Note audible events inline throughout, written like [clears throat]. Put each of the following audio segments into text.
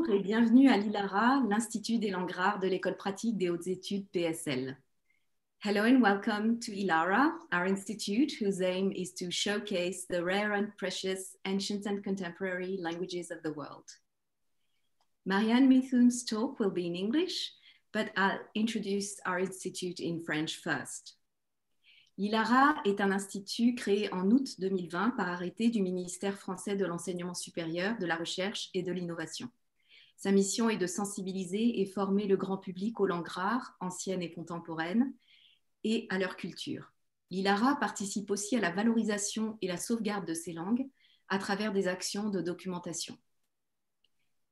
Bonjour et bienvenue à l'ILARA, l'Institut des langues rares de l'École pratique des hautes études PSL. Hello and welcome to ILARA, our institute whose aim is to showcase the rare and precious ancient and contemporary languages of the world. Marianne Mithun's talk will be in English, but I'll introduce our institute in French first. L'ILARA est un institut créé en août 2020 par arrêté du ministère français de l'enseignement supérieur, de la recherche et de l'innovation. Sa mission est de sensibiliser et former le grand public aux langues rares, anciennes et contemporaines, et à leur culture. L'ILARA participe aussi à la valorisation et la sauvegarde de ces langues à travers des actions de documentation.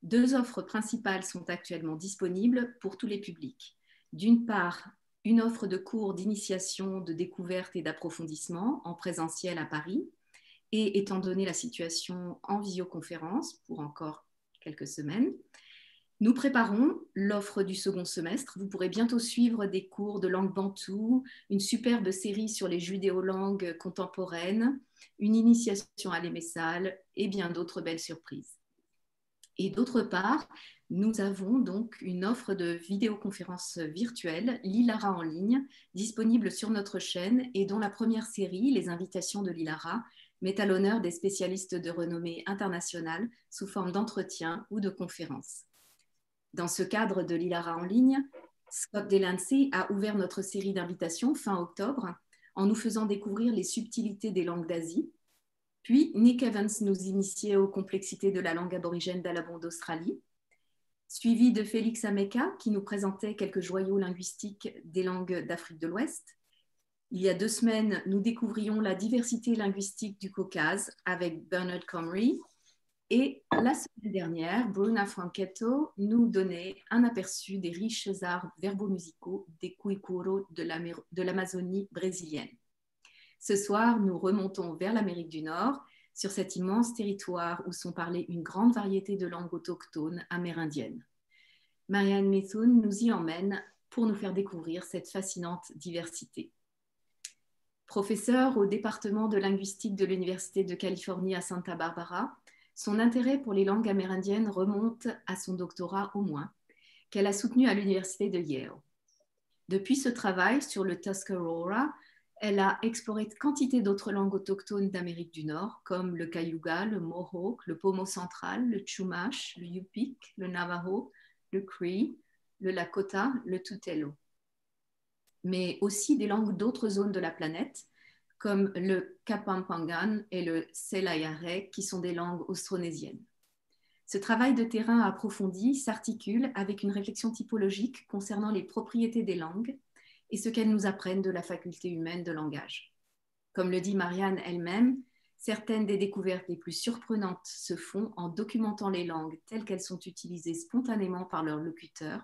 Deux offres principales sont actuellement disponibles pour tous les publics. D'une part, une offre de cours d'initiation, de découverte et d'approfondissement en présentiel à Paris. Et étant donné la situation en visioconférence pour encore quelques semaines, nous préparons l'offre du second semestre. Vous pourrez bientôt suivre des cours de langue bantou, une superbe série sur les judéo-langues contemporaines, une initiation à l'émessal et bien d'autres belles surprises. Et d'autre part, nous avons donc une offre de vidéoconférence virtuelle, l'ILARA en ligne, disponible sur notre chaîne et dont la première série, les invitations de l'ILARA, met à l'honneur des spécialistes de renommée internationale sous forme d'entretien ou de conférences. Dans ce cadre de l'ILARA en ligne, Scott Delancey a ouvert notre série d'invitations fin octobre en nous faisant découvrir les subtilités des langues d'Asie. Puis Nick Evans nous initiait aux complexités de la langue aborigène d'Alabon d'Australie suivi de Félix Ameka qui nous présentait quelques joyaux linguistiques des langues d'Afrique de l'Ouest. Il y a deux semaines, nous découvrions la diversité linguistique du Caucase avec Bernard Comrie. Et la semaine dernière, Bruna Franchetto nous donnait un aperçu des riches arts verbomusicaux des Cuicuro de l'Amazonie brésilienne. Ce soir, nous remontons vers l'Amérique du Nord sur cet immense territoire où sont parlées une grande variété de langues autochtones amérindiennes. Marianne Mithun nous y emmène pour nous faire découvrir cette fascinante diversité. Professeur au département de linguistique de l'Université de Californie à Santa Barbara, son intérêt pour les langues amérindiennes remonte à son doctorat au moins, qu'elle a soutenu à l'Université de Yale. Depuis ce travail sur le Tuscarora, elle a exploré quantité d'autres langues autochtones d'Amérique du Nord, comme le Cayuga, le Mohawk, le Pomo central, le Chumash, le Yupik, le Navajo, le Cree, le Lakota, le Tutelo. Mais aussi des langues d'autres zones de la planète, comme le Kapampangan et le Selayare, qui sont des langues austronésiennes. Ce travail de terrain approfondi s'articule avec une réflexion typologique concernant les propriétés des langues et ce qu'elles nous apprennent de la faculté humaine de langage. Comme le dit Marianne elle-même, certaines des découvertes les plus surprenantes se font en documentant les langues telles qu'elles sont utilisées spontanément par leurs locuteurs,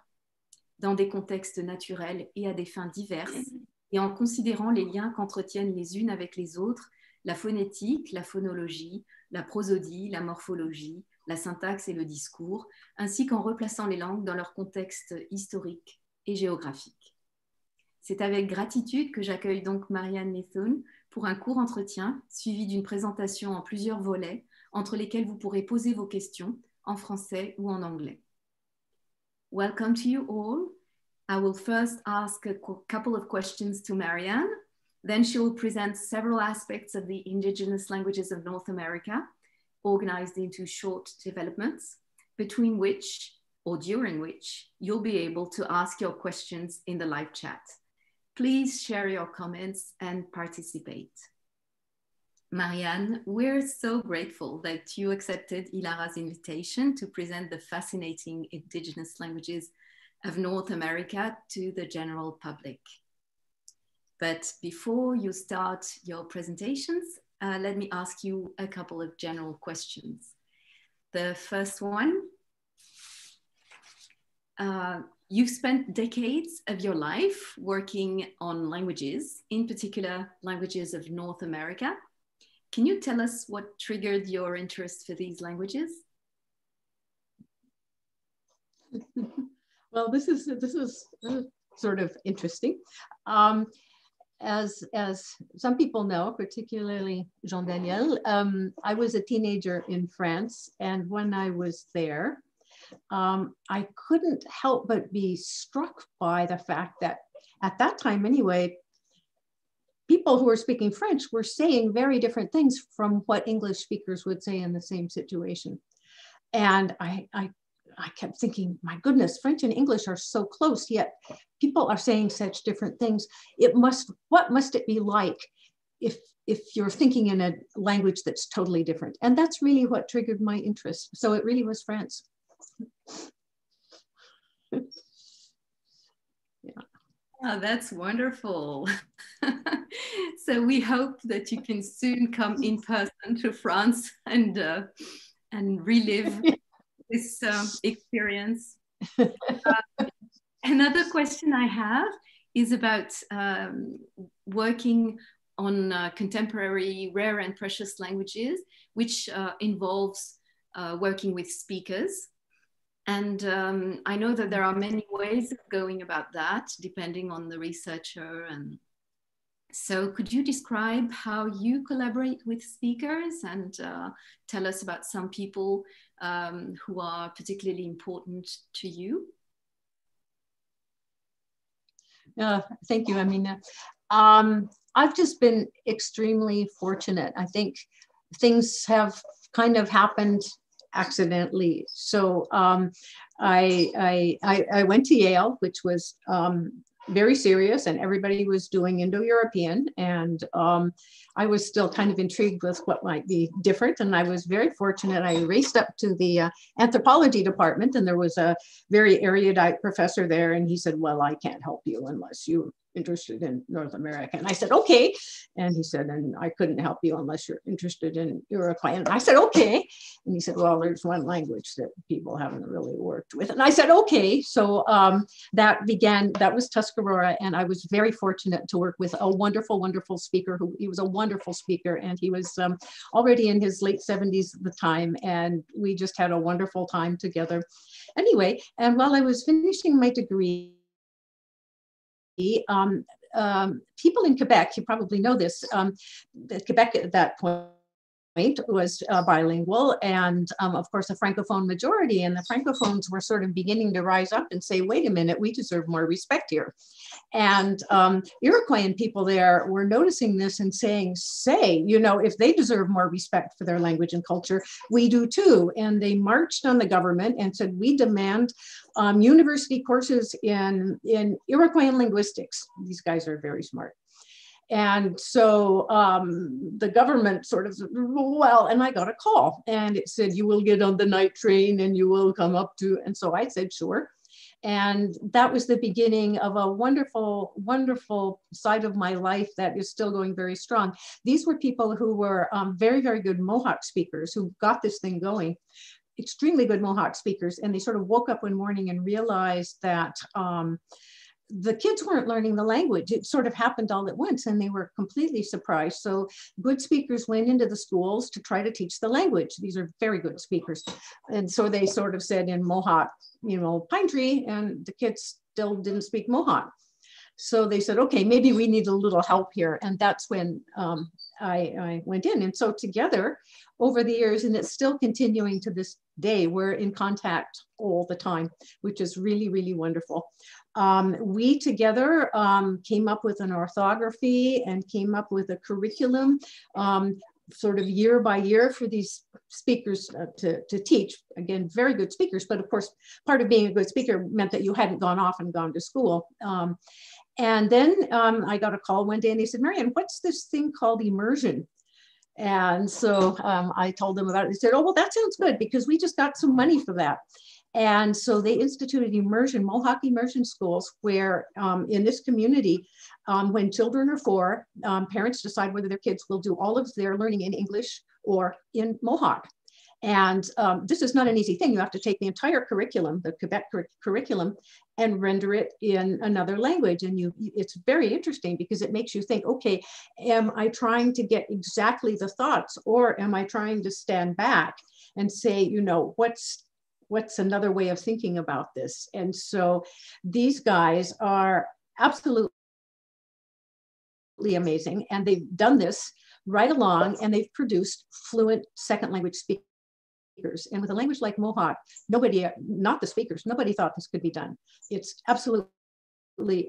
dans des contextes naturels et à des fins diverses, et en considérant les liens qu'entretiennent les unes avec les autres la phonétique, la phonologie, la prosodie, la morphologie, la syntaxe et le discours, ainsi qu'en replaçant les langues dans leur contexte historique et géographique. C'est avec gratitude que j'accueille donc Marianne Mithun pour un court entretien suivi d'une présentation en plusieurs volets entre lesquels vous pourrez poser vos questions en français ou en anglais. Welcome to you all. I will first ask a couple of questions to Marianne. Then she will present several aspects of the indigenous languages of North America, organized into short developments, between which or during which you'll be able to ask your questions in the live chat. Please share your comments and participate. Marianne, we're so grateful that you accepted Ilara's invitation to present the fascinating indigenous languages of North America to the general public. But before you start your presentations, uh, let me ask you a couple of general questions. The first one, uh, You've spent decades of your life working on languages, in particular languages of North America. Can you tell us what triggered your interest for these languages? [laughs] well, this is this is sort of interesting. Um, as as some people know, particularly Jean Daniel, um, I was a teenager in France, and when I was there, um, I couldn't help but be struck by the fact that at that time, anyway, people who were speaking French were saying very different things from what English speakers would say in the same situation. And I, I, I kept thinking, my goodness, French and English are so close, yet people are saying such different things. It must, what must it be like if if you're thinking in a language that's totally different. And that's really what triggered my interest. So it really was France. yeah. Oh, that's wonderful. [laughs] so we hope that you can soon come in person to France and uh, and relive [laughs] this um, [laughs] experience. Uh, another question I have is about um, working on uh, contemporary rare and precious languages, which uh, involves uh, working with speakers. And um, I know that there are many ways of going about that, depending on the researcher. And so, could you describe how you collaborate with speakers and uh, tell us about some people um, who are particularly important to you? Uh, thank you, Amina. Um, I've just been extremely fortunate. I think things have kind of happened accidentally. So um, I, I, I, went to Yale, which was um, very serious, and everybody was doing Indo European. And um, I was still kind of intrigued with what might be different. And I was very fortunate. I raced up to the uh, anthropology department, and there was a very erudite professor there. And he said, Well, I can't help you unless you interested in North America. And I said, okay. And he said, and I couldn't help you unless you're interested in Iroquois. And I said, okay. And he said, well, there's one language that people haven't really worked with. And I said, okay. So um, that began, that was Tuscarora. And I was very fortunate to work with a wonderful, wonderful speaker who he was a wonderful speaker. And he was um, already in his late 70s at the time. And we just had a wonderful time together. Anyway, and while I was finishing my degree, um, um, people in Quebec, you probably know this, um, Quebec at that point was uh, bilingual and um, of course a francophone majority and the francophones were sort of beginning to rise up and say wait a minute we deserve more respect here. And um, iroquoian people there were noticing this and saying say you know if they deserve more respect for their language and culture we do too. And they marched on the government and said we demand um, university courses in in iroquoian linguistics. These guys are very smart and so um, the government sort of, well, and I got a call and it said, you will get on the night train and you will come up to, and so I said, sure. And that was the beginning of a wonderful, wonderful side of my life that is still going very strong. These were people who were um, very, very good Mohawk speakers who got this thing going extremely good Mohawk speakers, and they sort of woke up one morning and realized that um, the kids weren't learning the language. It sort of happened all at once and they were completely surprised. So good speakers went into the schools to try to teach the language. These are very good speakers. And so they sort of said in Mohawk, you know, pine tree, and the kids still didn't speak Mohawk. So they said, okay, maybe we need a little help here. And that's when um, I, I went in. And so together over the years, and it's still continuing to this day, we're in contact all the time, which is really, really wonderful. Um, we together um, came up with an orthography and came up with a curriculum um, sort of year by year for these speakers uh, to, to teach. Again, very good speakers, but of course, part of being a good speaker meant that you hadn't gone off and gone to school. Um, and then um, I got a call one day and they said, Marianne, what's this thing called immersion? And so um, I told them about it. They said, oh, well, that sounds good because we just got some money for that. And so they instituted immersion, Mohawk immersion schools, where um, in this community, um, when children are four, um, parents decide whether their kids will do all of their learning in English or in Mohawk. And um, this is not an easy thing. You have to take the entire curriculum, the Quebec cur curriculum, and render it in another language. And you, it's very interesting because it makes you think, okay, am I trying to get exactly the thoughts or am I trying to stand back and say, you know, what's what's another way of thinking about this? And so these guys are absolutely amazing. And they've done this right along and they've produced fluent second language speakers And with a language like Mohawk, nobody, not the speakers, nobody thought this could be done. It's absolutely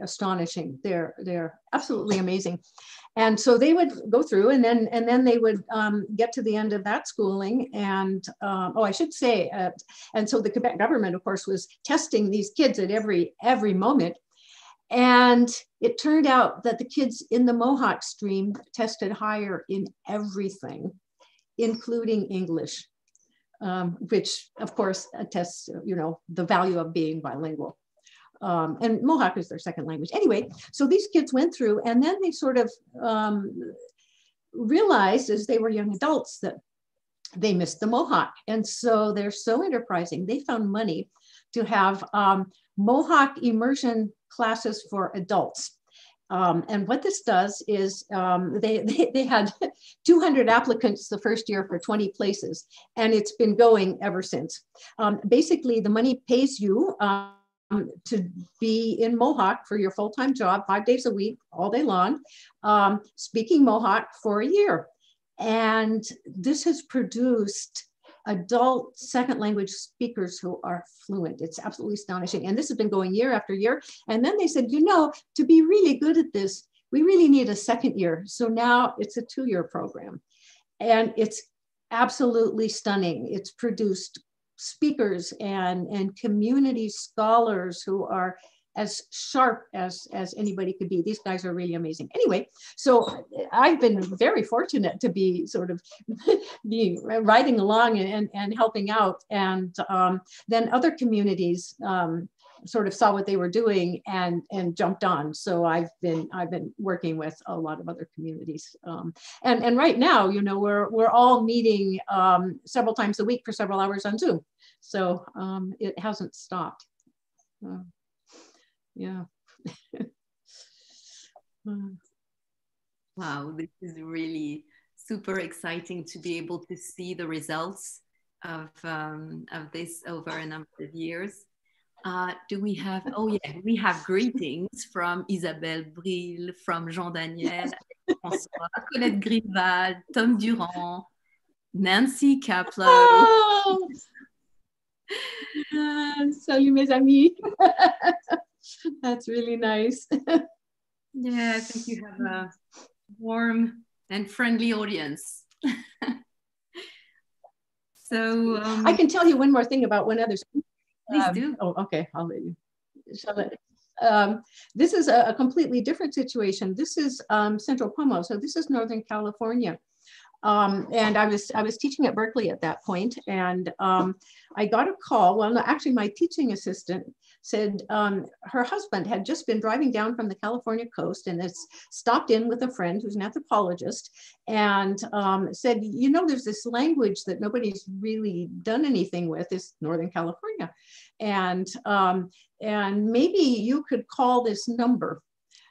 astonishing. They're they're absolutely amazing, and so they would go through, and then and then they would um, get to the end of that schooling, and um, oh, I should say, uh, and so the Quebec government, of course, was testing these kids at every every moment, and it turned out that the kids in the Mohawk stream tested higher in everything, including English, um, which of course attests, you know, the value of being bilingual. Um, and Mohawk is their second language. Anyway, so these kids went through and then they sort of um, realized as they were young adults that they missed the Mohawk. And so they're so enterprising. They found money to have um, Mohawk immersion classes for adults. Um, and what this does is um, they, [laughs] they, they, had 200 applicants the first year for 20 places, and it's been going ever since. Um, basically, the money pays you um, to be in Mohawk for your full-time job, five days a week, all day long, um, speaking Mohawk for a year. And this has produced adult second language speakers who are fluent. It's absolutely astonishing. And this has been going year after year. And then they said, you know, to be really good at this, we really need a second year. So now it's a two year program. And it's absolutely stunning. It's produced speakers and, and community scholars who are as sharp as as anybody could be. These guys are really amazing. Anyway so i've been very fortunate to be sort of [laughs] riding along and and helping out. And um, then other communities um, sort of saw what they were doing and and jumped on. So i've been i've been working with a lot of other communities um, and and right now you know we're we're all meeting um, several times a week for several hours on zoom. So um, it hasn't stopped. Uh, yeah. [laughs] wow, this is really super exciting to be able to see the results of, um, of this over a number of years. Uh, do we have, oh yeah, we have greetings from Isabelle Bril, from Jean Daniel, François, [laughs] Colette Grinevald, Tom Durand, Nancy Kaplan. Oh, [laughs] salut mes amis. [laughs] That's really nice. [laughs] yeah, I think you have a warm and friendly audience. [laughs] so um, I can tell you one more thing about one other. Please um, do. Oh, okay. I'll let you. Shall I? Um, this is a, a, completely different situation. This is um, Central Pomo, so this is Northern California. Um, and I was I was teaching at Berkeley at that point, and um, I got a call. Well, no, actually, my teaching assistant said um, her husband had just been driving down from the California coast and has stopped in with a friend who's an anthropologist, and um, said, you know, there's this language that nobody's really done anything with is Northern California, and um, and maybe you could call this number.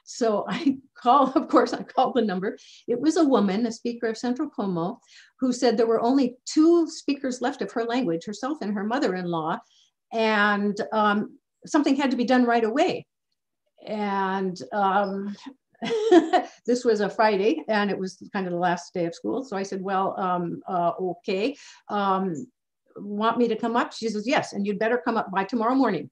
So [laughs] I called, of course, I called the number. It was a woman, a speaker of Central Pomo, who said there were only two speakers left of her language, herself and her mother-in-law, and um, something had to be done right away. And um, [laughs] this was a Friday, and it was kind of the last day of school. So I said, "Well, um, uh, okay, um, want me to come up?" She says, "Yes, and you'd better come up by tomorrow morning."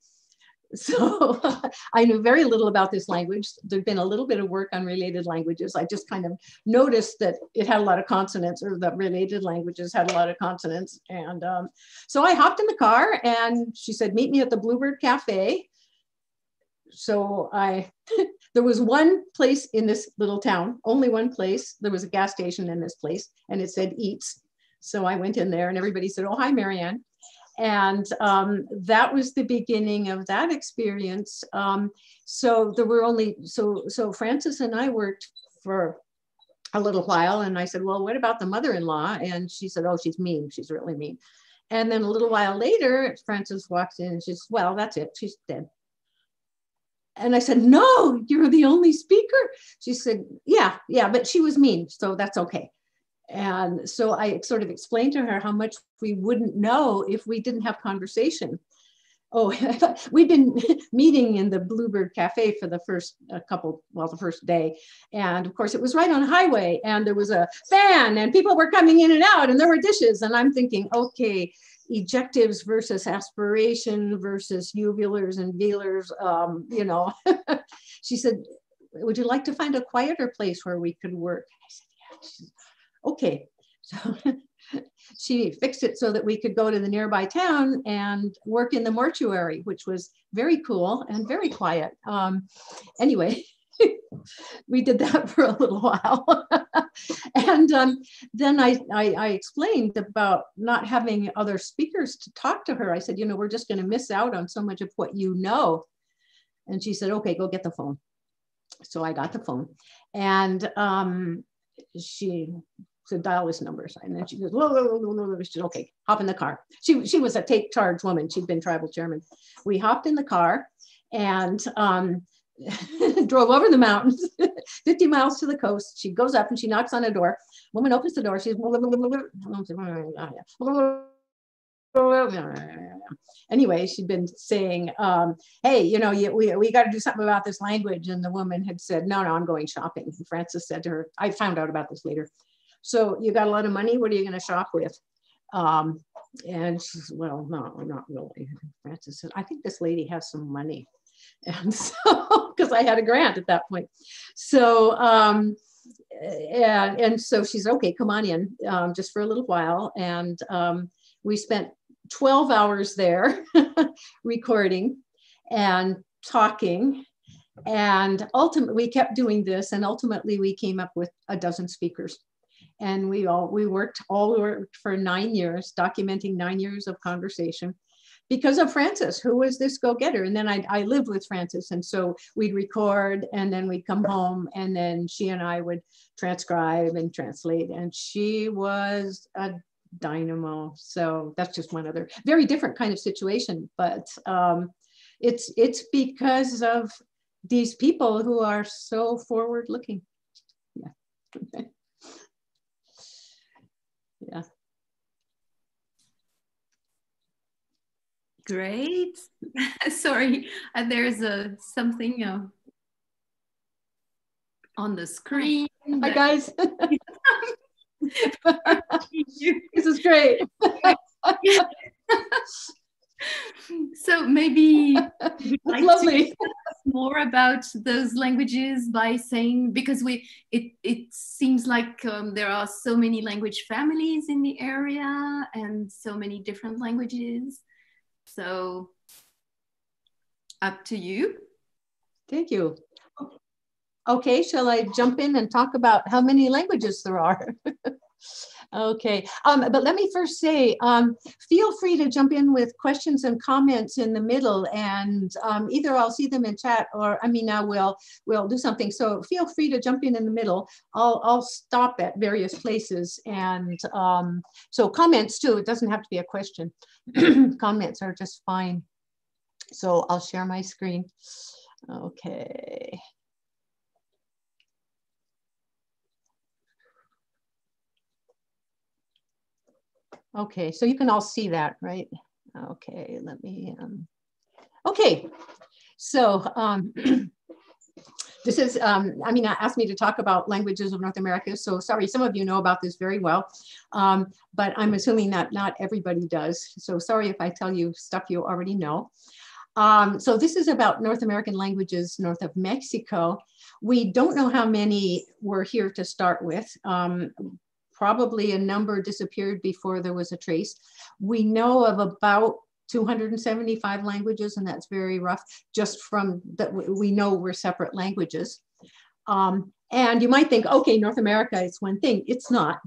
So [laughs] I knew very little about this language. There'd been a little bit of work on related languages. I just kind of noticed that it had a lot of consonants or that related languages had a lot of consonants. And um, so I hopped in the car and she said, meet me at the Bluebird Cafe. So I, [laughs] there was one place in this little town, only one place. There was a gas station in this place and it said eats. So I went in there and everybody said, oh, hi, Marianne and um, that was the beginning of that experience. Um, so there were only so so Frances and I worked for a little while, and I said, "Well, what about the mother-in-law?" And she said, "Oh, she's mean. She's really mean." And then a little while later, Frances walks in and she says, "Well, that's it. She's dead." And I said, No, you're the only speaker. She said, Yeah, yeah, but she was mean, so that's okay. And so I sort of explained to her how much we wouldn't know if we didn't have conversation. Oh, [laughs] we'd been [laughs] meeting in the Bluebird Cafe for the first couple, well, the first day. And of course, it was right on highway, and there was a fan, and people were coming in and out, and there were dishes. And I'm thinking, okay, ejectives versus aspiration versus uvulars and velars. Um, you know, [laughs] she said, would you like to find a quieter place where we could work? I said, yeah. Okay. So [laughs] she fixed it so that we could go to the nearby town and work in the mortuary, which was very cool and very quiet. Um, anyway, [laughs] we did that [laughs] for a little while. and um, then I, I, I, explained about not having other speakers to talk to her. I said, you know, we're just going to miss out on so much of what you know. And she said, okay, go get the phone. So I got the phone and um, she said, dial this number. And then she goes, whoa, whoa, whoa, whoa. She said, okay, hop in the car. She, she was a take charge woman. She'd been tribal chairman. We hopped in the car and um, [laughs] drove over the mountains, [laughs] 50 miles to the coast. She goes up and she knocks on a door. Woman opens the door. She's [laughs] anyway, she'd been saying, um, "Hey, you know, you, we we got to do something about this language." And the woman had said, "No, no, I'm going shopping." And Frances said to her, "I found out about this later." So you got a lot of money. What are you going to shop with? Um, and she says, "Well, no, not really." Frances said, "I think this lady has some money." [laughs] And so, because I had a grant at that point, so. Um, and, and so she's okay, come on in um, just for a little while. And um, we spent 12 hours there [laughs] recording and talking. And ultimately, we kept doing this, and ultimately, we came up with a dozen speakers. And we all we worked all worked for nine years, documenting nine years of conversation because of Frances, who was this go-getter. And then I, I lived with Frances. And so we'd record and then we'd come home and then she and I would transcribe and translate. And she was a dynamo. So that's just one other very different kind of situation. But um, it's it's because of these people who are so forward looking. Yeah. yeah. [laughs] Great. [laughs] Sorry, uh, there's a something uh, on the screen. Hi guys. [laughs] [laughs] this is great. so maybe like lovely. more about those languages by saying because we it it seems like um, there are so many language families in the area and so many different languages. So up to you. Thank you. Okay, shall I jump in and talk about how many languages there are? [laughs] okay, um, but let me first say, um, feel free to jump in with questions and comments in the middle and um, either I'll see them in chat or I mean, I will we'll do something. So feel free to jump in in the middle. I'll, I'll stop at various places and um, so comments too, it doesn't have to be a question. [clears throat] comments are just fine. So I'll share my screen. Okay. Okay, so you can all see that, right? Okay, let me, um, okay. So um, [clears throat] this is, um, I mean, I asked me to talk about languages of North America. So sorry, some of you know about this very well, um, but I'm assuming that not everybody does. So sorry if I tell you stuff you already know. Um, so this is about North American languages north of Mexico. We don't know how many were here to start with. Um, probably a number disappeared before there was a trace. We know of about 275 languages, and that's very rough, just from that we know we're separate languages. Um, and you might think, okay, North America is one thing. It's not.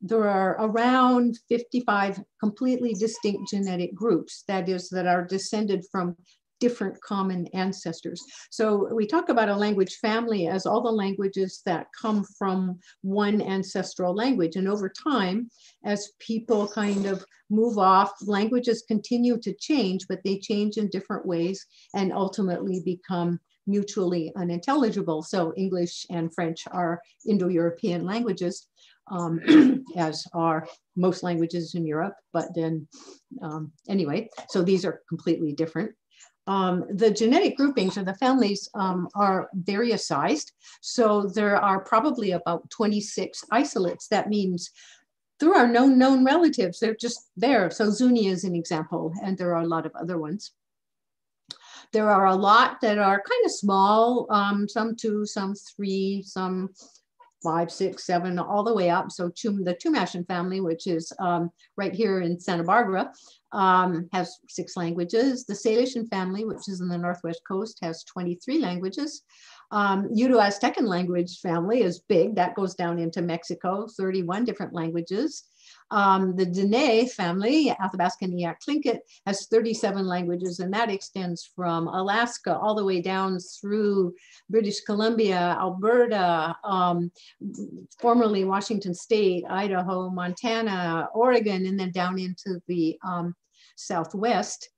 There are around 55 completely distinct genetic groups, that is, that are descended from different common ancestors. So we talk about a language family as all the languages that come from one ancestral language. And over time, as people kind of move off, languages continue to change, but they change in different ways and ultimately become mutually unintelligible. So English and French are Indo-European languages, um, [clears throat] as are most languages in Europe. But then, um, anyway, so these are completely different. Um, the genetic groupings or the families um, are various sized. So there are probably about 26 isolates. That means there are no known relatives. They're just there. So Zuni is an example, and there are a lot of other ones. There are a lot that are kind of small, um, some two, some three, some five, six, seven, all the way up. So Chum, the Chumashan family, which is um, right here in Santa Barbara, um, has six languages. The Salishan family, which is in the Northwest Coast, has 23 languages. Um, Uto-Aztecan language family is big. That goes down into Mexico, 31 different languages. Um, the Dene family, Athabascan Eyak Tlingit, has 37 languages, and that extends from Alaska all the way down through British Columbia, Alberta, um, formerly Washington State, Idaho, Montana, Oregon, and then down into the um, Southwest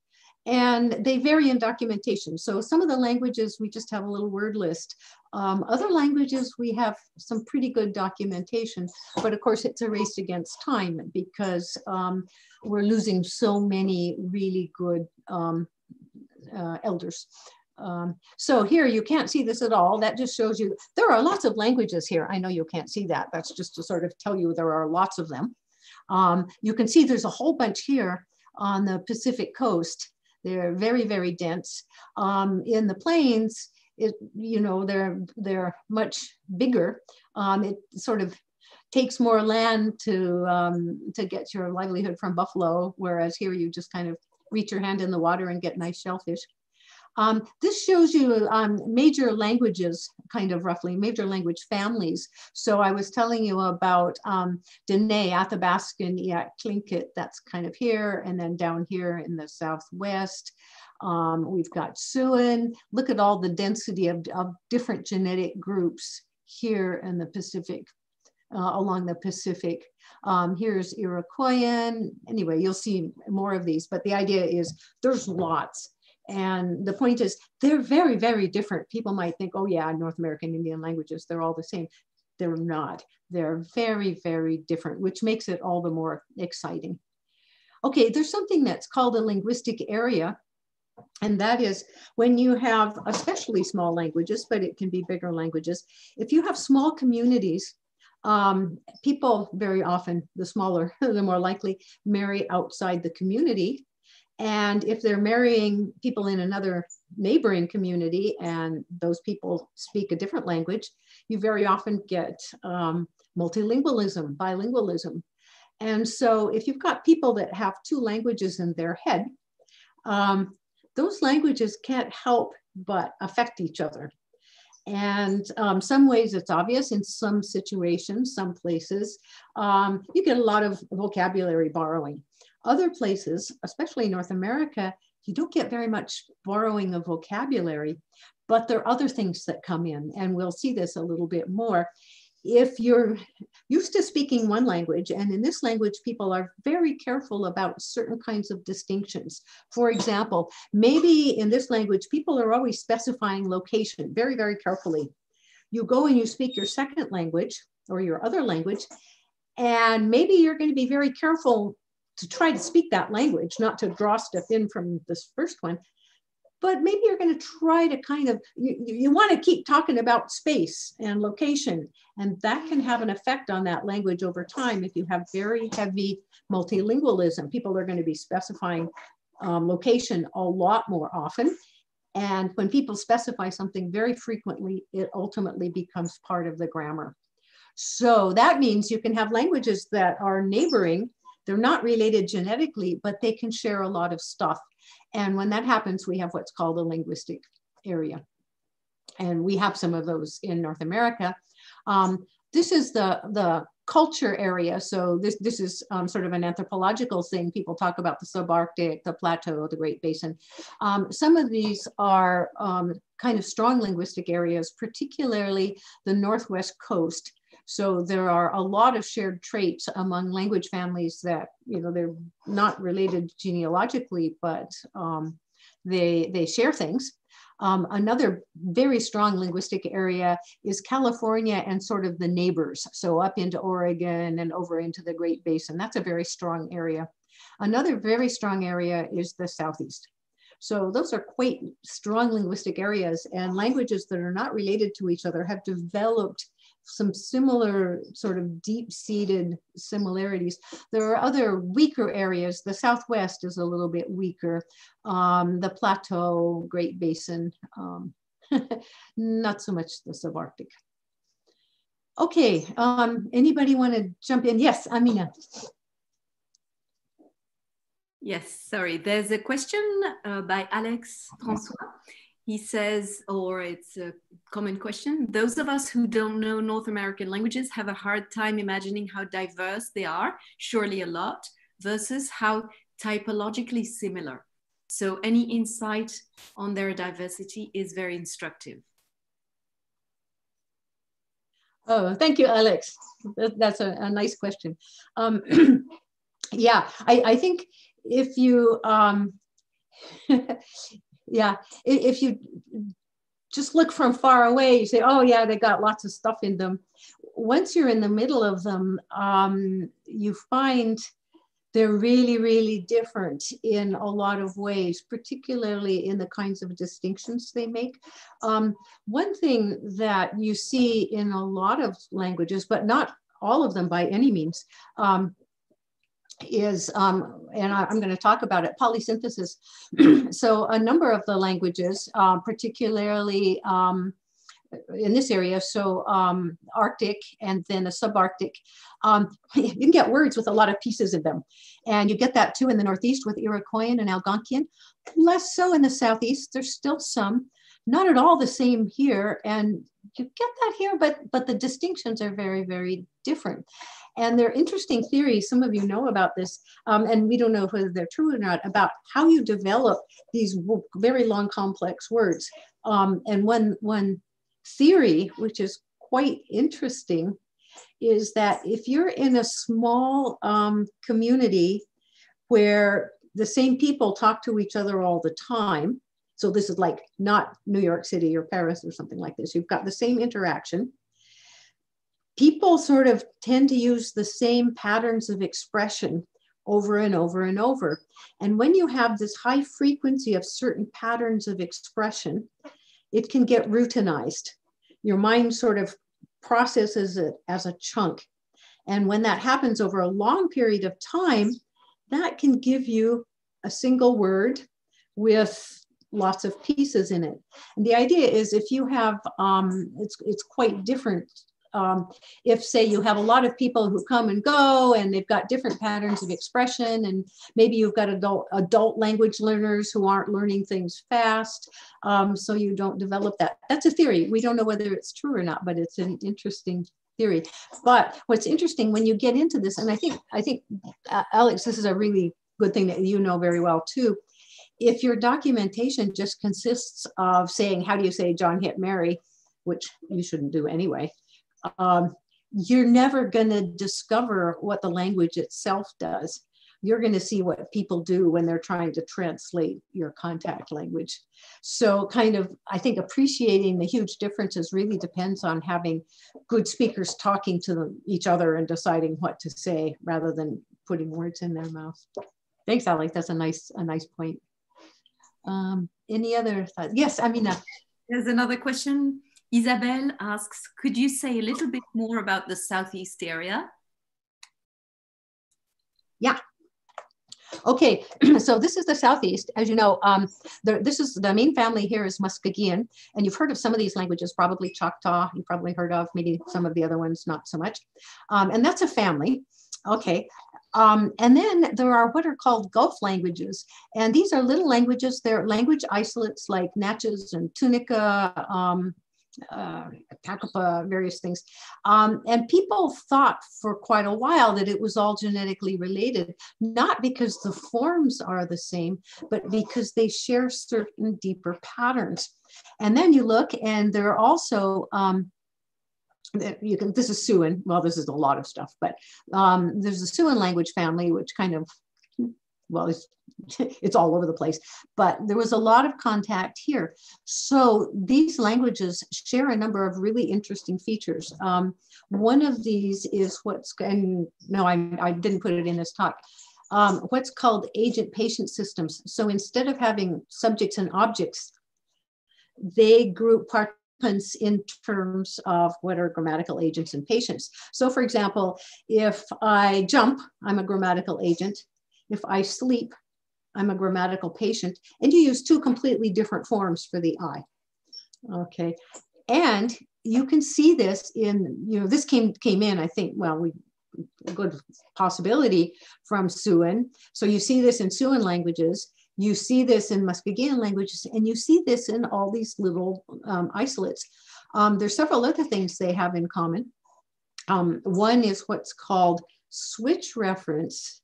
and they vary in documentation. So some of the languages, we just have a little word list. Um, other languages, we have some pretty good documentation, but of course it's a race against time because um, we're losing so many really good um, uh, elders. Um, so here you can't see this at all. That just shows you there are lots of languages here. I know you can't see that. That's just to sort of tell you there are lots of them. Um, you can see there's a whole bunch here on the Pacific coast they're very, very dense. Um, in the plains, it, you know, they're, they're much bigger. Um, it sort of takes more land to, um, to get your livelihood from buffalo, whereas here you just kind of reach your hand in the water and get nice shellfish. Um, this shows you um, major languages, kind of roughly, major language families. So I was telling you about um, Dene, Athabascan, Eyak Tlingit, that's kind of here, and then down here in the southwest. Um, we've got Siouan. Look at all the density of, of different genetic groups here in the Pacific, uh, along the Pacific. Um, here's Iroquoian. Anyway, you'll see more of these, but the idea is there's lots. And the point is, they're very, very different. People might think, oh, yeah, North American Indian languages, they're all the same. They're not. They're very, very different, which makes it all the more exciting. Okay, there's something that's called a linguistic area. And that is when you have especially small languages, but it can be bigger languages. If you have small communities, um, people very often, the smaller, [laughs] the more likely, marry outside the community and if they're marrying people in another neighboring community and those people speak a different language, you very often get um, multilingualism, bilingualism. And so if you've got people that have two languages in their head, um, those languages can't help but affect each other. And um, some ways it's obvious in some situations, some places, um, you get a lot of vocabulary borrowing. Other places, especially North America, you don't get very much borrowing of vocabulary, but there are other things that come in, and we'll see this a little bit more. If you're used to speaking one language, and in this language, people are very careful about certain kinds of distinctions. For example, maybe in this language, people are always specifying location very, very carefully. You go and you speak your second language or your other language, and maybe you're going to be very careful to try to speak that language, not to draw stuff in from this first one. But maybe you're going to try to kind of, you, you want to keep talking about space and location. And that can have an effect on that language over time if you have very heavy multilingualism. People are going to be specifying um, location a lot more often. And when people specify something very frequently, it ultimately becomes part of the grammar. So that means you can have languages that are neighboring they're not related genetically, but they can share a lot of stuff. And when that happens, we have what's called a linguistic area. And we have some of those in North America. Um, this is the, the culture area. So this, this is um, sort of an anthropological thing. People talk about the subarctic, the plateau, the Great Basin. Um, some of these are um, kind of strong linguistic areas, particularly the Northwest coast so there are a lot of shared traits among language families that, you know, they're not related genealogically, but um, they, they share things. Um, another very strong linguistic area is California and sort of the neighbors. So up into Oregon and over into the Great Basin. That's a very strong area. Another very strong area is the Southeast. So those are quite strong linguistic areas and languages that are not related to each other have developed some similar sort of deep-seated similarities. There are other weaker areas. The Southwest is a little bit weaker. Um, the Plateau, Great Basin, um, [laughs] not so much the subarctic. Okay, um, anybody want to jump in? Yes, Amina. Yes, sorry. There's a question uh, by Alex Francois. He says, or it's a common question, those of us who don't know North American languages have a hard time imagining how diverse they are, surely a lot, versus how typologically similar. So any insight on their diversity is very instructive. Oh, thank you, Alex. That's a, a nice question. Um, [clears throat] yeah, I, I, think if you, um, [laughs] yeah, if you just look from far away, you say, oh yeah, they got lots of stuff in them. Once you're in the middle of them, um, you find they're really, really different in a lot of ways, particularly in the kinds of distinctions they make. Um, one thing that you see in a lot of languages, but not all of them by any means, um, is, um, and I, am going to talk about it, polysynthesis. [clears throat] so a number of the languages, uh, particularly um, in this area, so um, Arctic and then the subarctic, um, [laughs] you can get words with a lot of pieces in them. And you get that too in the Northeast with Iroquoian and Algonquian. Less so in the Southeast, there's still some, not at all the same here. And you get that here, but, but the distinctions are very, very different. And they're interesting theories, some of you know about this, um, and we don't know whether they're true or not, about how you develop these very long complex words. Um, and one, one theory, which is quite interesting, is that if you're in a small um, community where the same people talk to each other all the time, so this is like not New York City or Paris or something like this, you've got the same interaction. People sort of tend to use the same patterns of expression over and over and over. And when you have this high frequency of certain patterns of expression, it can get routinized. Your mind sort of processes it as a chunk. And when that happens over a long period of time, that can give you a single word with lots of pieces in it. And the idea is if you have, um, it's, it's quite different um, if say you have a lot of people who come and go and they've got different patterns of expression and maybe you've got adult adult language learners who aren't learning things fast um, so you don't develop that. That's a theory. We don't know whether it's true or not but it's an interesting theory. But what's interesting when you get into this and i think i think uh, alex this is a really good thing that you know very well too. If your documentation just consists of saying how do you say john hit mary? which you shouldn't do anyway um, you're never going to discover what the language itself does. You're going to see what people do when they're trying to translate your contact language. So, kind of, I think appreciating the huge differences really depends on having good speakers talking to them, each other and deciding what to say rather than putting words in their mouth. Thanks, Alex. That's a nice, a nice point. Um, any other thoughts? Yes, Amina. There's another question Isabel asks, could you say a little bit more about the Southeast area? Yeah. Okay, [clears throat] so this is the Southeast. As you know, um, this is the main family here is Muskogean, and you've heard of some of these languages, probably Choctaw, you've probably heard of, maybe some of the other ones, not so much. Um, and that's a family. Okay, um, and then there are what are called Gulf languages. And these are little languages. They're language isolates like Natchez and Tunica, um, uh, Takapa, various things. Um, and people thought for quite a while that it was all genetically related, not because the forms are the same, but because they share certain deeper patterns. And then you look, and there are also um, you can this is Siouan. Well, this is a lot of stuff, but um, there's a Siouan language family, which kind of well, it's, [laughs] it's all over the place, but there was a lot of contact here. So these languages share a number of really interesting features. Um, one of these is what's, and no, I, I didn't put it in this talk, um, what's called agent-patient systems. So instead of having subjects and objects, they group difference in terms of what are grammatical agents and patients. So for example, if I jump, I'm a grammatical agent. If I sleep, I'm a grammatical patient. And you use two completely different forms for the I. Okay. And you can see this in, you know, this came came in, I think, well, we good possibility from Siouan. So you see this in Siouan languages. You see this in Muskegean languages, and you see this in all these little um, isolates. Um, there's several other things they have in common. Um, one is what's called switch reference.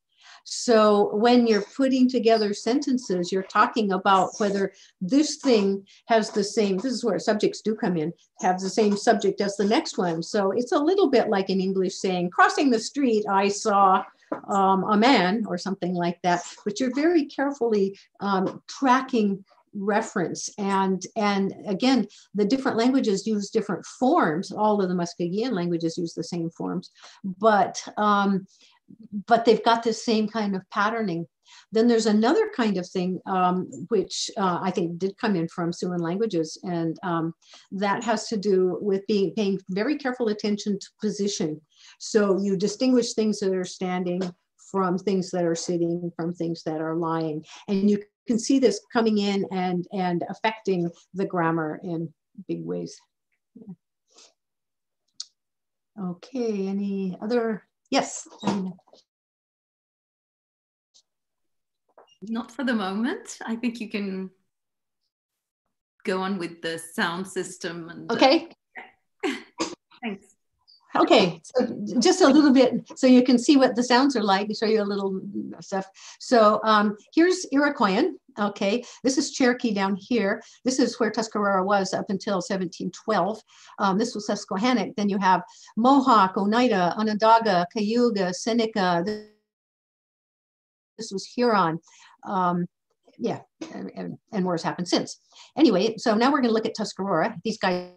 So when you're putting together sentences, you're talking about whether this thing has the same, this is where subjects do come in, have the same subject as the next one. So it's a little bit like in English saying, crossing the street, I saw um, a man or something like that, but you're very carefully um, tracking reference. And and again the different languages use different forms. All of the Muskogean languages use the same forms. But um, but they've got this same kind of patterning then there's another kind of thing um, which uh, I think did come in from Siouan languages, and um, that has to do with being paying very careful attention to position. So you distinguish things that are standing from things that are sitting, from things that are lying, and you can see this coming in and and affecting the grammar in big ways. Yeah. Okay, any other? Yes. Not for the moment. I think you can go on with the sound system. And, okay. Okay, so just a little bit so you can see what the sounds are like, show you a little stuff. So um, here's Iroquoian, okay? This is Cherokee down here. This is where Tuscarora was up until 1712. Um, this was Susquehannock. Then you have Mohawk, Oneida, Onondaga, Cayuga, Seneca. This was Huron. Um, yeah, and, and, wars happened since. Anyway, so now we're gonna look at Tuscarora. These guys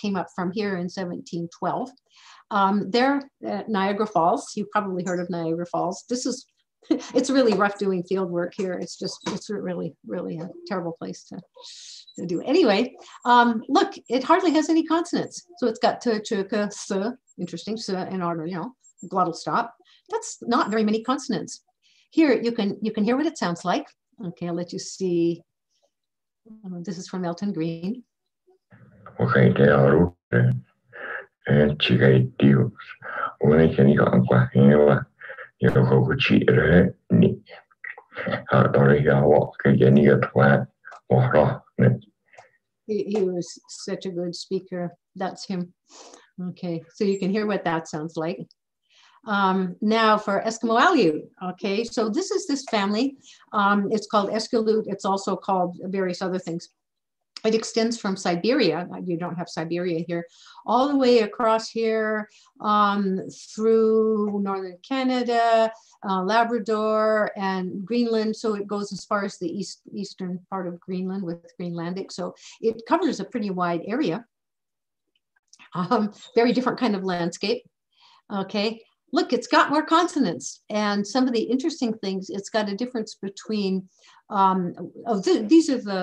came up from here in 1712. Um, they're at Niagara Falls. You've probably heard of Niagara Falls. This is, [laughs] it's really rough doing field work here. It's just, it's really, really a terrible place to, to do. Anyway, um, look, it hardly has any consonants. So it's got to, chuka, s, interesting, s, and order, you know, glottal stop. That's not very many consonants. Here you can you can hear what it sounds like. Okay, I'll let you see. Uh, this is from Elton Green. Okay, he, he was such a good speaker. That's him. Okay, so you can hear what that sounds like. Um, now for Eskimo Aleut, okay, so this is this family. Um, it's called Eskaleut. It's also called various other things. It extends from Siberia, you don't have Siberia here, all the way across here um, through northern Canada, uh, Labrador, and Greenland. So it goes as far as the east, eastern part of Greenland with Greenlandic. So it covers a pretty wide area. Um, very different kind of landscape. Okay, look, it's got more consonants. And some of the interesting things, it's got a difference between, um, oh, th these are the,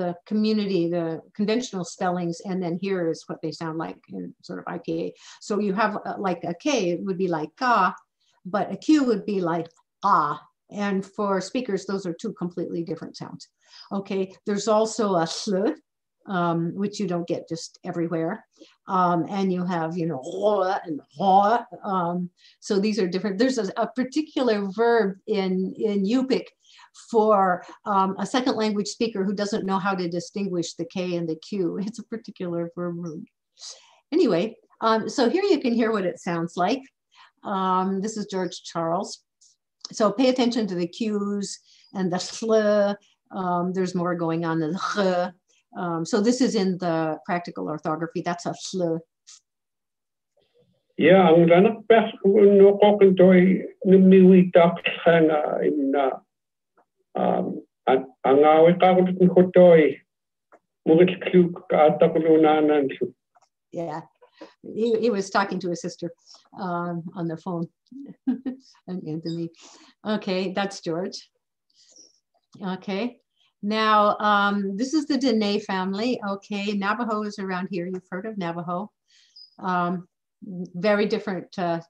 the community, the conventional spellings, and then here is what they sound like in sort of IPA. So you have uh, like a K, it would be like ka, but a Q would be like ah. And for speakers, those are two completely different sounds. Okay, there's also a sl, um, which you don't get just everywhere. Um, and you have, you know, and um, so these are different. There's a, a, particular verb in, in Yupik for um, a second language speaker who doesn't know how to distinguish the K and the Q. It's a particular verb. Anyway, um, so here you can hear what it sounds like. Um, this is George Charles. So pay attention to the Q's and the sl. Um, there's more going on than the um, so this is in the practical orthography. That's a fl. Yeah, ang lanak pes no kokin toy nimiwi tak sana in um ang awi ka ko tin hotoy mugit kluk ka atakulonanan Yeah. He, he was talking to his sister um, on the phone. [laughs] and Anthony. Okay, that's George. Okay. Now, um, this is the Dene family. Okay, Navajo is around here. You've heard of Navajo. Um, very different uh,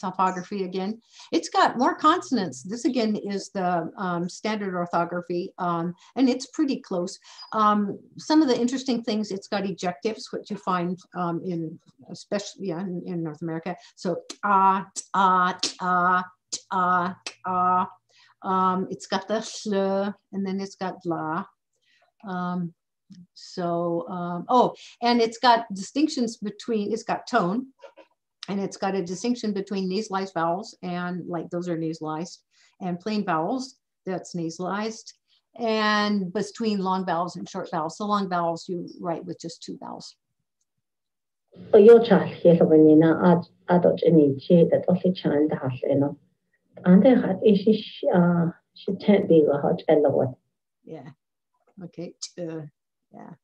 topography again. It's got more consonants. This again is the um, standard orthography um, and it's pretty close. Um, some of the interesting things, it's got ejectives, which you find um, in, especially yeah, in, in, North America. So ah, ah, ah, ah, ah. Um, it's got the sl and then it's got la. Um, so, um, oh, and it's got distinctions between, it's got tone, and it's got a distinction between nasalized vowels and like those are nasalized and plain vowels that's nasalized and between long vowels and short vowels. So long vowels you write with just two vowels. Uh shi tent be hot and Yeah. Okay. Uh, yeah.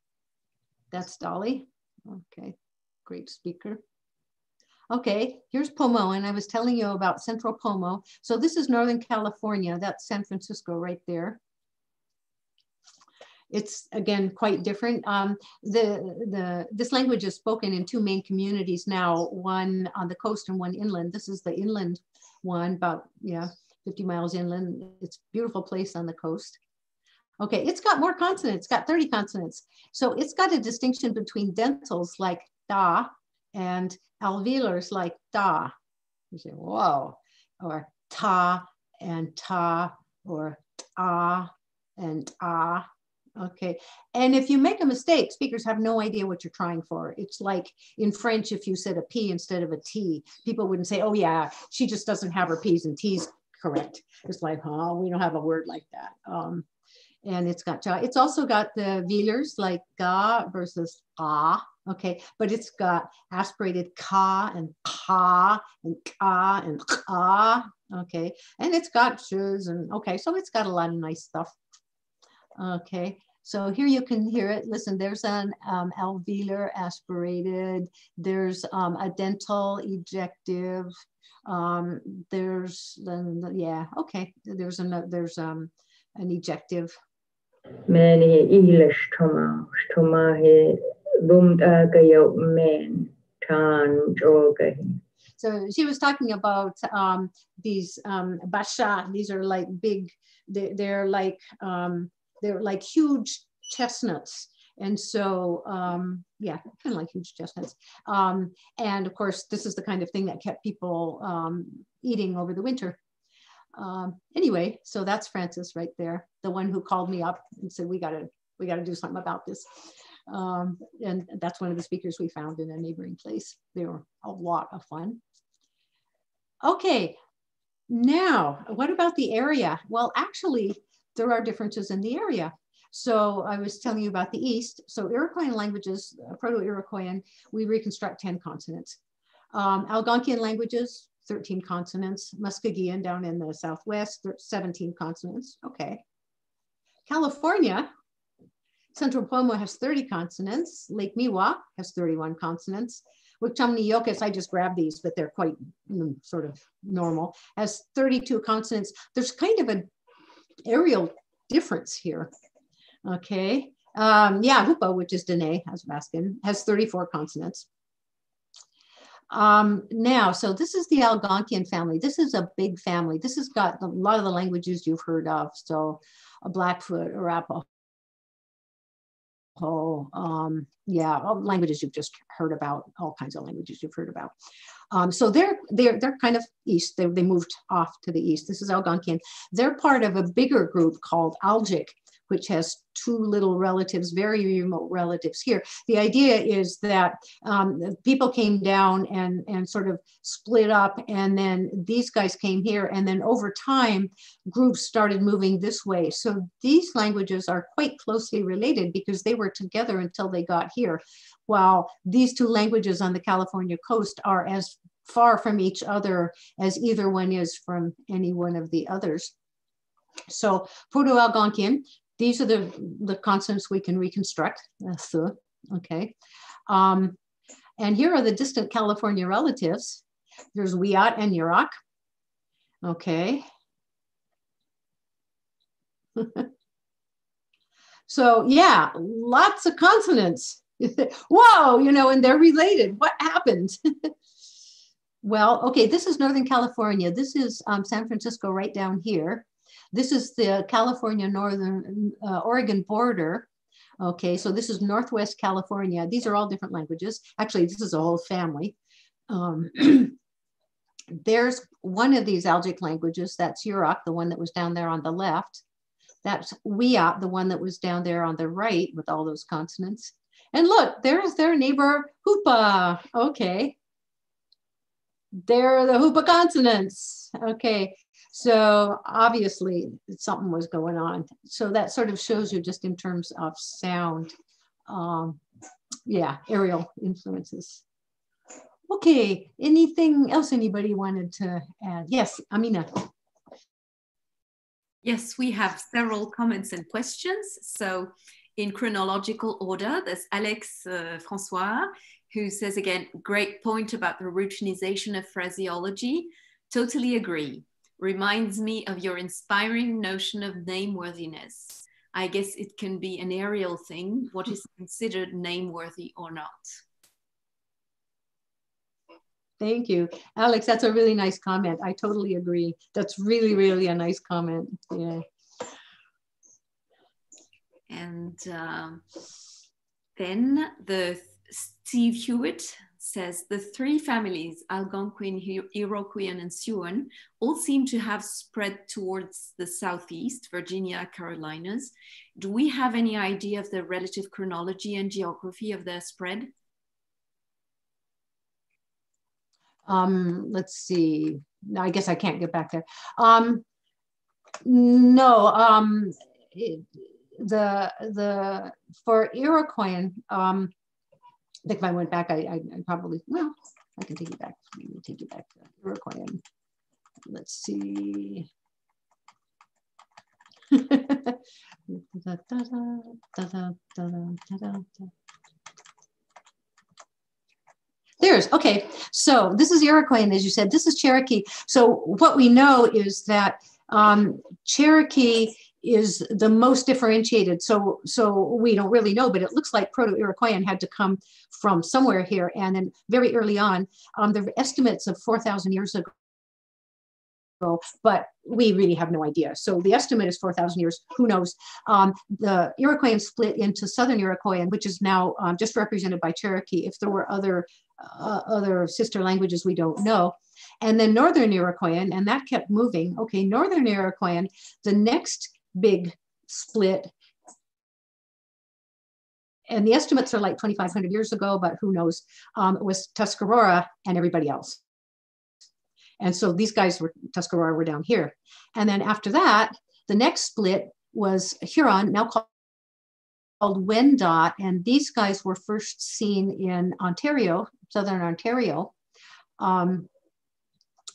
That's Dolly. Okay. Great speaker. Okay, here's Pomo, and I was telling you about Central Pomo. So this is Northern California. That's San Francisco right there. It's again quite different. Um, the the this language is spoken in two main communities now, one on the coast and one inland. This is the inland one, about yeah, 50 miles inland. It's beautiful place on the coast. Okay, it's got more consonants, it's got 30 consonants. So it's got a distinction between dentals like da and alveolars like da. You say, whoa, or ta and ta, or ah and ah. Okay. And if you make a mistake, speakers have no idea what you're trying for. It's like in French, if you said a P instead of a T, people wouldn't say, oh, yeah, she just doesn't have her P's and T's correct. It's like, oh, we don't have a word like that. Um, and it's got, it's also got the velars like ga versus ah. Okay, but it's got aspirated ka and ka and ka and ka. Okay, and it's got shoes and okay, so it's got a lot of nice stuff. Okay, so here you can hear it. Listen, there's an um, alveolar aspirated. There's um, a dental ejective. Um, there's then yeah, okay. There's an there's um an ejective. Many English toma toma so she was talking about um, these um, basha. These are like big. They, they're like um, they're like huge chestnuts. And so, um, yeah, kind of like huge chestnuts. Um, and of course, this is the kind of thing that kept people um, eating over the winter. Um, anyway, so that's Frances right there, the one who called me up and said, we gotta, we gotta do something about this. Um, and that's one of the speakers we found in a neighboring place. They were a lot of fun. Okay, now what about the area? Well, actually, there are differences in the area. So I was telling you about the East. So Iroquoian languages, uh, Proto-Iroquoian, we reconstruct 10 consonants. Um, Algonquian languages, 13 consonants. Muskogean down in the Southwest, 17 consonants. Okay. California, Central Pomo has 30 consonants. Lake Miwok has 31 consonants. Wikchamni I just grabbed these, but they're quite mm, sort of normal, has 32 consonants. There's kind of an areal difference here. Okay. Um, yeah, Hupa, which is Dene, Athabaskan, has 34 consonants. Um, now, so this is the Algonquian family. This is a big family. This has got a lot of the languages you've heard of. So a Blackfoot, Arapaho, um, yeah, languages you've just heard about, all kinds of languages you've heard about. Um, so they're they're they're kind of east. They, they moved off to the east. This is Algonquian. They're part of a bigger group called Algic, which has two little relatives, very remote relatives here. The idea is that um, people came down and, and sort of split up, and then these guys came here, and then over time, groups started moving this way. So these languages are quite closely related because they were together until they got here, while these two languages on the California coast are as far from each other as either one is from any one of the others. So Proto-Algonquian these are the, the consonants we can reconstruct, okay? Um, and here are the distant California relatives. There's Wiyot and Yurok, okay? [laughs] So yeah, lots of consonants. [laughs] Whoa, you know, and they're related. What happened? [laughs] well, okay, this is Northern California. This is um, San Francisco right down here. This is the California Northern uh, Oregon border. Okay, so this is Northwest California. These are all different languages. Actually, this is a whole family. Um, [clears throat] there's one of these Algic languages, that's Yurok, the one that was down there on the left. That's Wiyot, the one that was down there on the right with all those consonants. And look, there's their neighbor, Hoopa. Okay. There are the Hoopa consonants. Okay. So obviously something was going on. So that sort of shows you just in terms of sound. Um, yeah, areal influences. Okay, anything else anybody wanted to add? Yes, Amina. Yes, we have several comments and questions. So in chronological order, there's Alex uh, Francois, who says again, great point about the routinization of phraseology. Totally agree. Reminds me of your inspiring notion of nameworthiness. I guess it can be an areal thing, what is [laughs] considered nameworthy or not. Thank you. Alex, that's a really nice comment. I totally agree. That's really, really a nice comment. Yeah. And uh, then the Steve Hewitt says the three families, Algonquin, Iroquoian, and Siouan, all seem to have spread towards the southeast, Virginia, Carolinas. Do we have any idea of the relative chronology and geography of their spread? Um, let's see. I guess I can't get back there. Um, no, um, it, the the for Iroquoian, um, I think if I went back, I, I, I probably well, I can take you back. Me take you back to Iroquoian. Let's see. [laughs] There's, okay. So this is Iroquois, and as you said, this is Cherokee. So what we know is that um, Cherokee is the most differentiated. So, so we don't really know, but it looks like Proto-Iroquoian had to come from somewhere here. And then very early on, um, the estimates of 4,000 years ago but we really have no idea. So the estimate is 4,000 years, who knows. Um, the Iroquoian split into Southern Iroquoian, which is now um, just represented by Cherokee. If there were other, uh, other sister languages, we don't know. And then Northern Iroquoian, and that kept moving. Okay, Northern Iroquoian, the next big split and the estimates are like 2,500 years ago, but who knows, um, was Tuscarora and everybody else. And so these guys were, Tuscarora were down here. And then after that, the next split was Huron, now called, called. And these guys were first seen in Ontario, Southern Ontario. Um,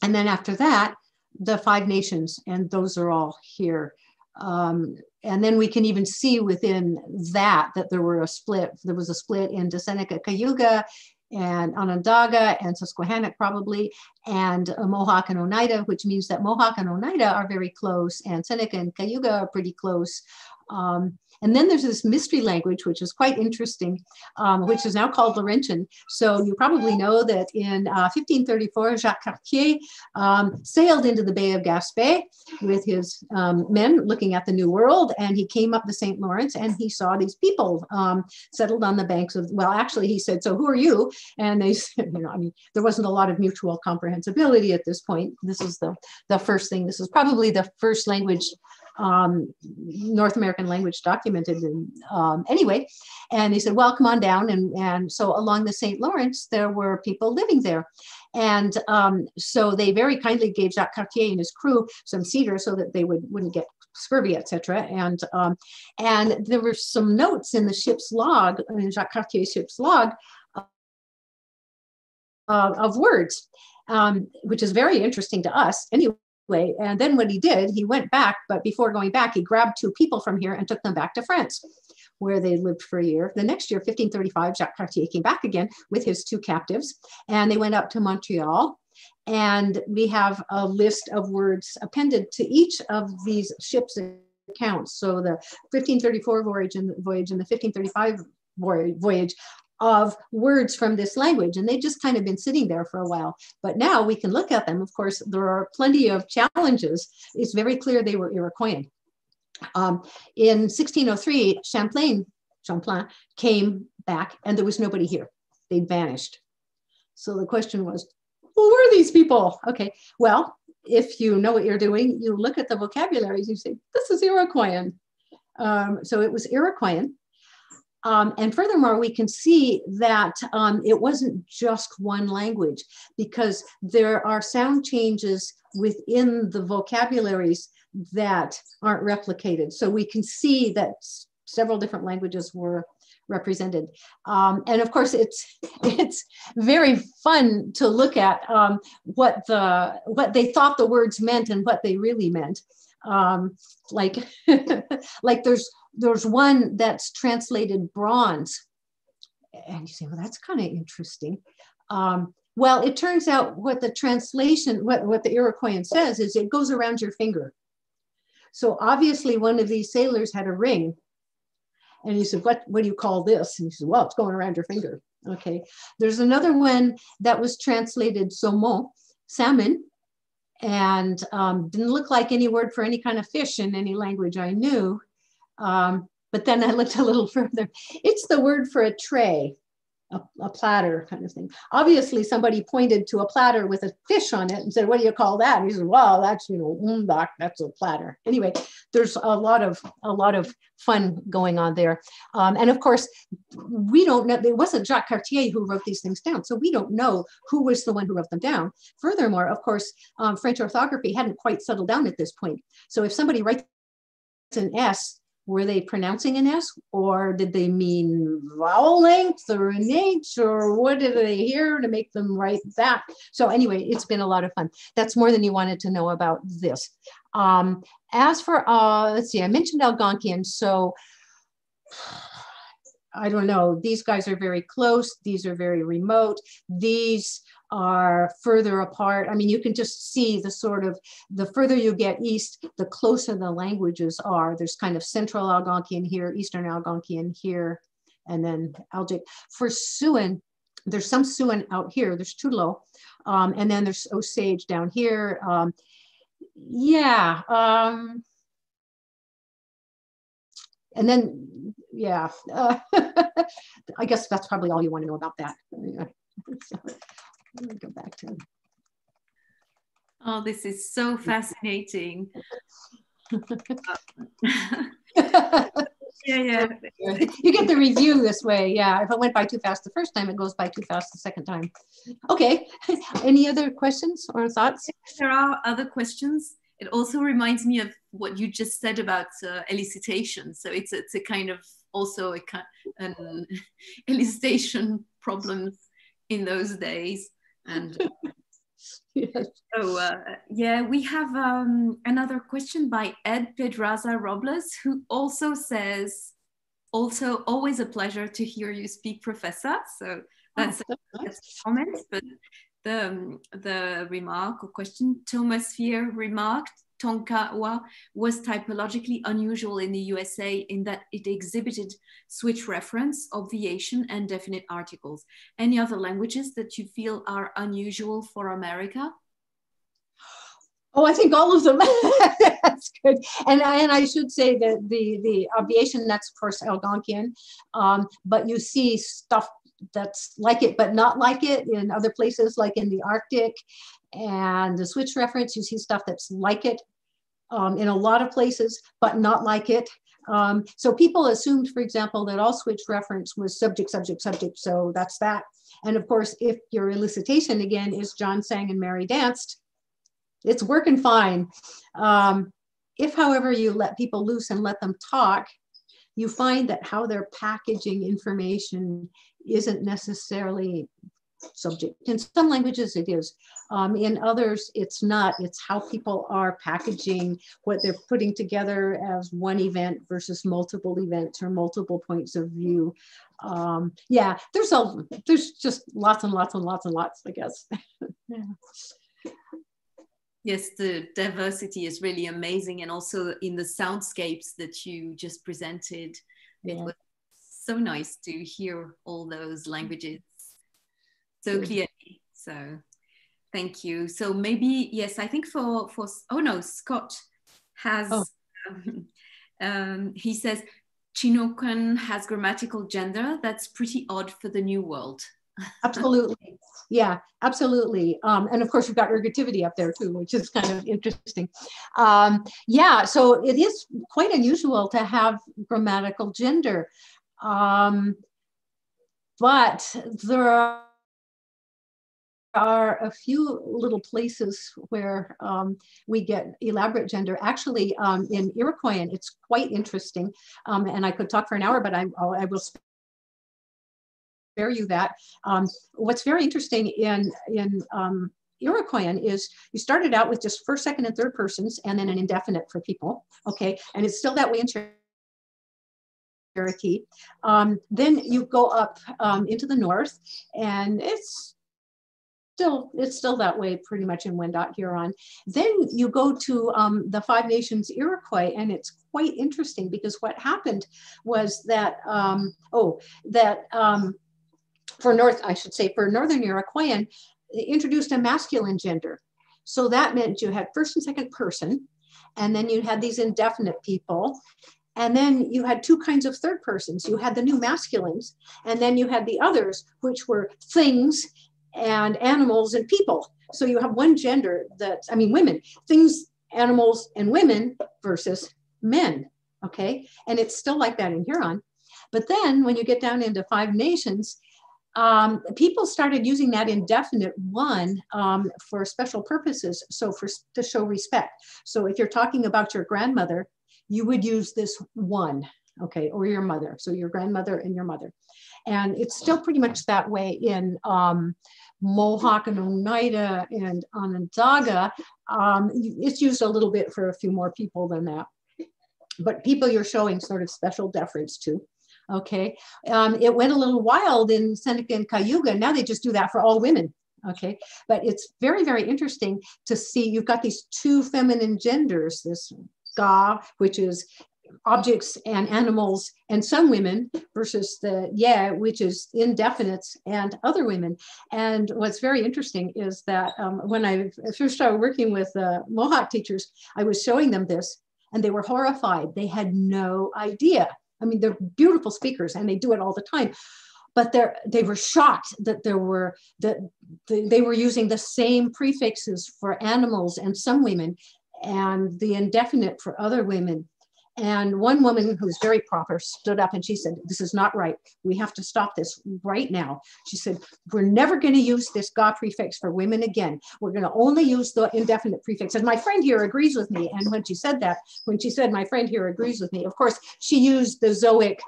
and then after that, the Five Nations, and those are all here. Um, and then we can even see within that that there were a split. There was a split into Seneca Cayuga and Onondaga and Susquehannock probably, and uh, Mohawk and Oneida, which means that Mohawk and Oneida are very close, and Seneca and Cayuga are pretty close. Um, and then there's this mystery language, which is quite interesting, um, which is now called Laurentian. So you probably know that in uh, 1534, Jacques Cartier um, sailed into the Bay of Gaspé with his um, men looking at the New World, and he came up the St. Lawrence and he saw these people um, settled on the banks of, well, actually, he said, So who are you? And they [laughs] said, You know, I mean, there wasn't a lot of mutual comprehensibility at this point. This is the, the first thing. This is probably the first language um, North American language documented. And um, anyway, and he said, well, come on down. And, and so along the St. Lawrence, there were people living there. And um, so they very kindly gave Jacques Cartier and his crew some cedar so that they would, wouldn't get scurvy, etc. And um, and there were some notes in the ship's log, in Jacques Cartier's ship's log, uh, of words, um, which is very interesting to us. Anyway, and then what he did, he went back, but before going back, he grabbed two people from here and took them back to France, where they lived for a year. The next year, 1535, Jacques Cartier came back again with his two captives, and they went up to Montreal. And we have a list of words appended to each of these ships accounts. So the 1534 voyage and voyage and the 1535 voyage of words from this language. And they've just kind of been sitting there for a while. But now we can look at them. Of course there are plenty of challenges. It's very clear they were iroquoian. Um, in 1603 champlain champlain came back and there was nobody here. They'd vanished. So the question was who were these people? Okay well if you know what you're doing you look at the vocabularies you say this is iroquoian. Um, so it was iroquoian um, and furthermore, we can see that um, it wasn't just one language because there are sound changes within the vocabularies that aren't replicated. So we can see that several different languages were represented. Um, and of course, it's [laughs] it's very fun to look at um, what the what they thought the words meant and what they really meant. Um, like [laughs] like there's there's one that's translated bronze. And you say, well, that's kind of interesting. Um, well, it turns out what the translation, what, what the Iroquoian says is it goes around your finger. So obviously one of these sailors had a ring. And he said, what, what do you call this? And he said, well, it's going around your finger. Okay. There's another one that was translated saumon, salmon, and um, didn't look like any word for any kind of fish in any language I knew. Um, but then I looked a little [laughs] further. It's the word for a tray, a, a, platter kind of thing. Obviously, somebody pointed to a platter with a fish on it and said, "What do you call that?" And he said, "Well, that's you know, umbak, that's a platter." Anyway, there's a lot of a lot of fun going on there, um, and of course, we don't know. It wasn't Jacques Cartier who wrote these things down, so we don't know who was the one who wrote them down. Furthermore, of course, um, French orthography hadn't quite settled down at this point. So if somebody writes an S were they pronouncing an S or did they mean vowel length or an H or what did they hear to make them write that? So anyway, it's been a lot of fun. That's more than you wanted to know about this. Um, as for, uh, let's see, I mentioned Algonquian. So [sighs] I don't know, these guys are very close. These are very remote. These are further apart. I mean, you can just see the sort of, the further you get east, the closer the languages are. There's kind of central Algonquian here, eastern Algonquian here, and then Algic. For Siouan, there's some Siouan out here, there's Tutelo, um, and then there's Osage down here. Um, yeah. Um, and then, yeah, uh, [laughs] I guess that's probably all you want to know about that. [laughs] Let me go back to. Oh, this is so fascinating. [laughs] yeah, yeah. You get the review this way. Yeah. If it went by too fast the first time, it goes by too fast the second time. Okay. [laughs] Any other questions or thoughts? There are other questions. It also reminds me of what you just said about uh, elicitation. So it's it's a kind of also a an [laughs] elicitation problems in those days and [laughs] yes. so uh, yeah we have um, another question by ed pedraza robles who also says also always a pleasure to hear you speak professor so that's, oh, that's a comment but the, um, the remark or question thomas here remarked Tonkawa was typologically unusual in the USA in that it exhibited switch reference, obviation, and definite articles. Any other languages that you feel are unusual for America? Oh, I think all of them. [laughs] that's good. And, and I should say that the, the obviation, that's of course Algonquian, um, but you see stuff that's like it, but not like it in other places, like in the Arctic. And the switch reference, you see stuff that's like it um, in a lot of places, but not like it. Um, so people assumed, for example, that all switch reference was subject, subject, subject. So that's that. And of course, if your elicitation again is John sang and Mary danced, it's working fine. Um, if, however, you let people loose and let them talk, you find that how they're packaging information isn't necessarily subject. In some languages it is. Um, in others it's not. It's how people are packaging what they're putting together as one event versus multiple events or multiple points of view. Um, yeah, there's a there's just lots and lots and lots and lots, I guess. yeah. [laughs] Yes, the diversity is really amazing. And also in the soundscapes that you just presented, yeah. it was so nice to hear all those languages so clearly. So thank you. So maybe, yes, I think for, for oh no, Scott has, oh. um, um, he says, Chinookan has grammatical gender. That's pretty odd for the new world. [laughs] absolutely. Yeah, absolutely. Um, and of course, you've got ergativity up there too, which is kind of interesting. Um, yeah, so it is quite unusual to have grammatical gender. Um, but there are a few little places where um, we get elaborate gender. Actually, um, in Iroquoian, it's quite interesting. Um, and I could talk for an hour, but I, I will spare you that. Um, what's very interesting in, in um, Iroquoian is you started out with just first, second, and third persons, and then an indefinite for people. Okay, and it's still that way in Cherokee. Um, then you go up into the north, and it's still it's still that way pretty much in Wendat Huron. Then you go to um, the Five Nations Iroquois, and it's quite interesting because what happened was that um, oh that um, for North I should say for Northern Iroquoian they introduced a masculine gender, so that meant you had first and second person, and then you had these indefinite people. And then you had two kinds of third persons. You had the new masculines, and then you had the others, which were things and animals and people. So you have one gender that, I mean, women, things, animals, and women versus men. Okay. And it's still like that in Huron. But then when you get down into Five Nations, um, people started using that indefinite one um, for special purposes. So for to show respect. So if you're talking about your grandmother, you would use this one, okay, or your mother. So your grandmother and your mother. And it's still pretty much that way in um, Mohawk and Oneida and Onondaga. Um, it's used a little bit for a few more people than that. But people you're showing sort of special deference to. Okay. Um, it went a little wild in Seneca and Cayuga. Now they just do that for all women. Okay. But it's very, very interesting to see you've got these two feminine genders, this ga, which is objects and animals and some women versus the yeah, which is indefinites and other women. And what's very interesting is that um, when I first started working with uh, Mohawk teachers, I was showing them this and they were horrified. They had no idea. I mean, they're beautiful speakers and they do it all the time but they they were shocked that there were that they were using the same prefixes for animals and some women and the indefinite for other women and one woman who's very proper stood up and she said, This is not right. We have to stop this right now. She said, We're never going to use this God prefix for women again. We're going to only use the indefinite prefix. And my friend here agrees with me. And when she said that, when she said, My friend here agrees with me, of course, she used the zoic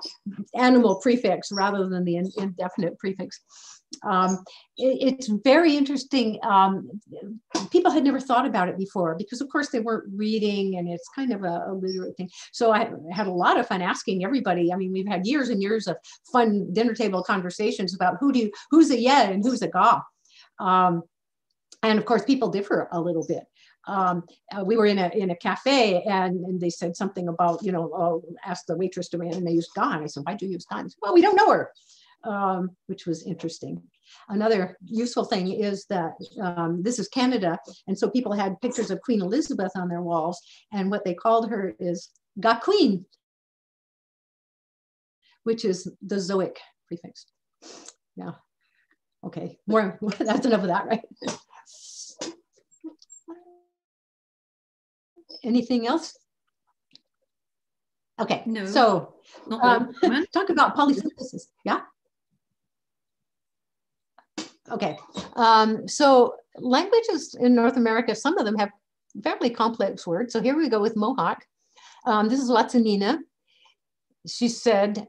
animal prefix rather than the indefinite prefix um, it, it's very interesting. Um, people had never thought about it before because, of course, they weren't reading, and it's kind of a, a, literate thing. So I had a lot of fun asking everybody. I mean, we've had years and years of fun dinner table conversations about who do you, who's a yeah and who's a ga. Um, and of course, people differ a little bit. Um, uh, we were in a in a cafe and, and they said something about you know oh, ask the waitress to and they used ga. I said, why do you use? Said, well, we don't know her um, which was interesting. Another useful thing is that um, this is Canada, and so people had pictures of Queen Elizabeth on their walls, and what they called her is Ga Queen, which is the Zoic prefix. Yeah. Okay, more, [laughs] that's enough of that, right? Anything else? Okay, no. so um, [laughs] talk about polysynthesis. Yeah. Okay, um, so languages in North America, some of them have fairly complex words. So here we go with Mohawk. Um, this is Latsanina. She said,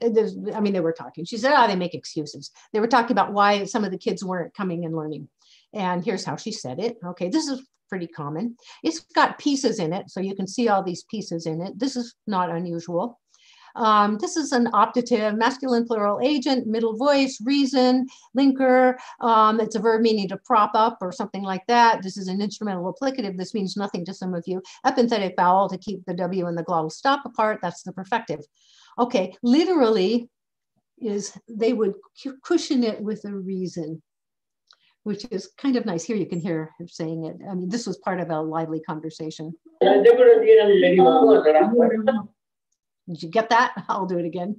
I mean, they were talking. She said, oh, they make excuses. They were talking about why some of the kids weren't coming and learning. And here's how she said it. Okay, this is pretty common. It's got pieces in it, so you can see all these pieces in it. This is not unusual. Um, this is an optative, masculine plural agent, middle voice, reason, linker. Um, it's a verb meaning to prop up or something like that. This is an instrumental applicative. This means nothing to some of you. Epenthetic vowel to keep the W and the glottal stop apart. That's the perfective. Okay, literally is they would cushion it with a reason which is kind of nice. Here you can hear him saying it. I mean, this was part of a lively conversation. Did you get that? [laughs] I'll do it again.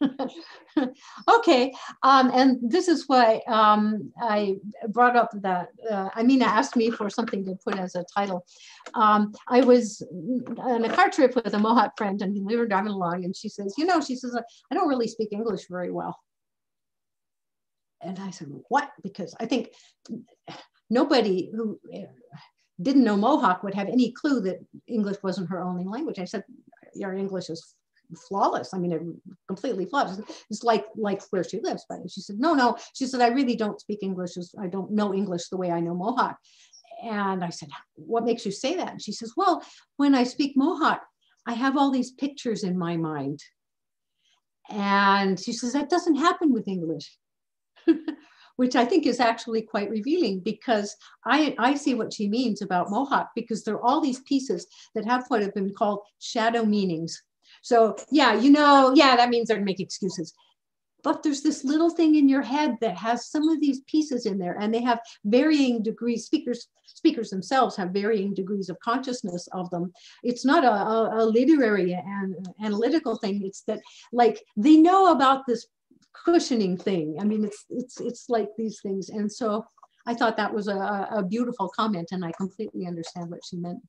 [laughs] okay, um, and this is why um, I brought up that uh, Amina asked me for something to put as a title. Um, I was on a car trip with a Mohawk friend, and we were driving along, and she says, "You know," she says, "I don't really speak English very well." And I said, what? Because I think nobody who didn't know Mohawk would have any clue that English wasn't her only language. I said, your English is flawless. I mean, it, completely flawless. It's like like where she lives. But she said, no, no. She said, I really don't speak English. I don't know English the way I know Mohawk. And I said, what makes you say that? And she says, well, when I speak Mohawk, I have all these pictures in my mind. And she says, that doesn't happen with English. [laughs] which I think is actually quite revealing because I, I see what she means about Mohawk because there are all these pieces that have what have been called shadow meanings. So yeah, you know, yeah, that means they're make excuses. But there's this little thing in your head that has some of these pieces in there, and they have varying degrees. Speakers, speakers themselves have varying degrees of consciousness of them. It's not a, a literary and analytical thing. It's that like they know about this cushioning thing. I mean, it's it's it's like these things. And so I thought that was a, a beautiful comment, and I completely understand what she meant.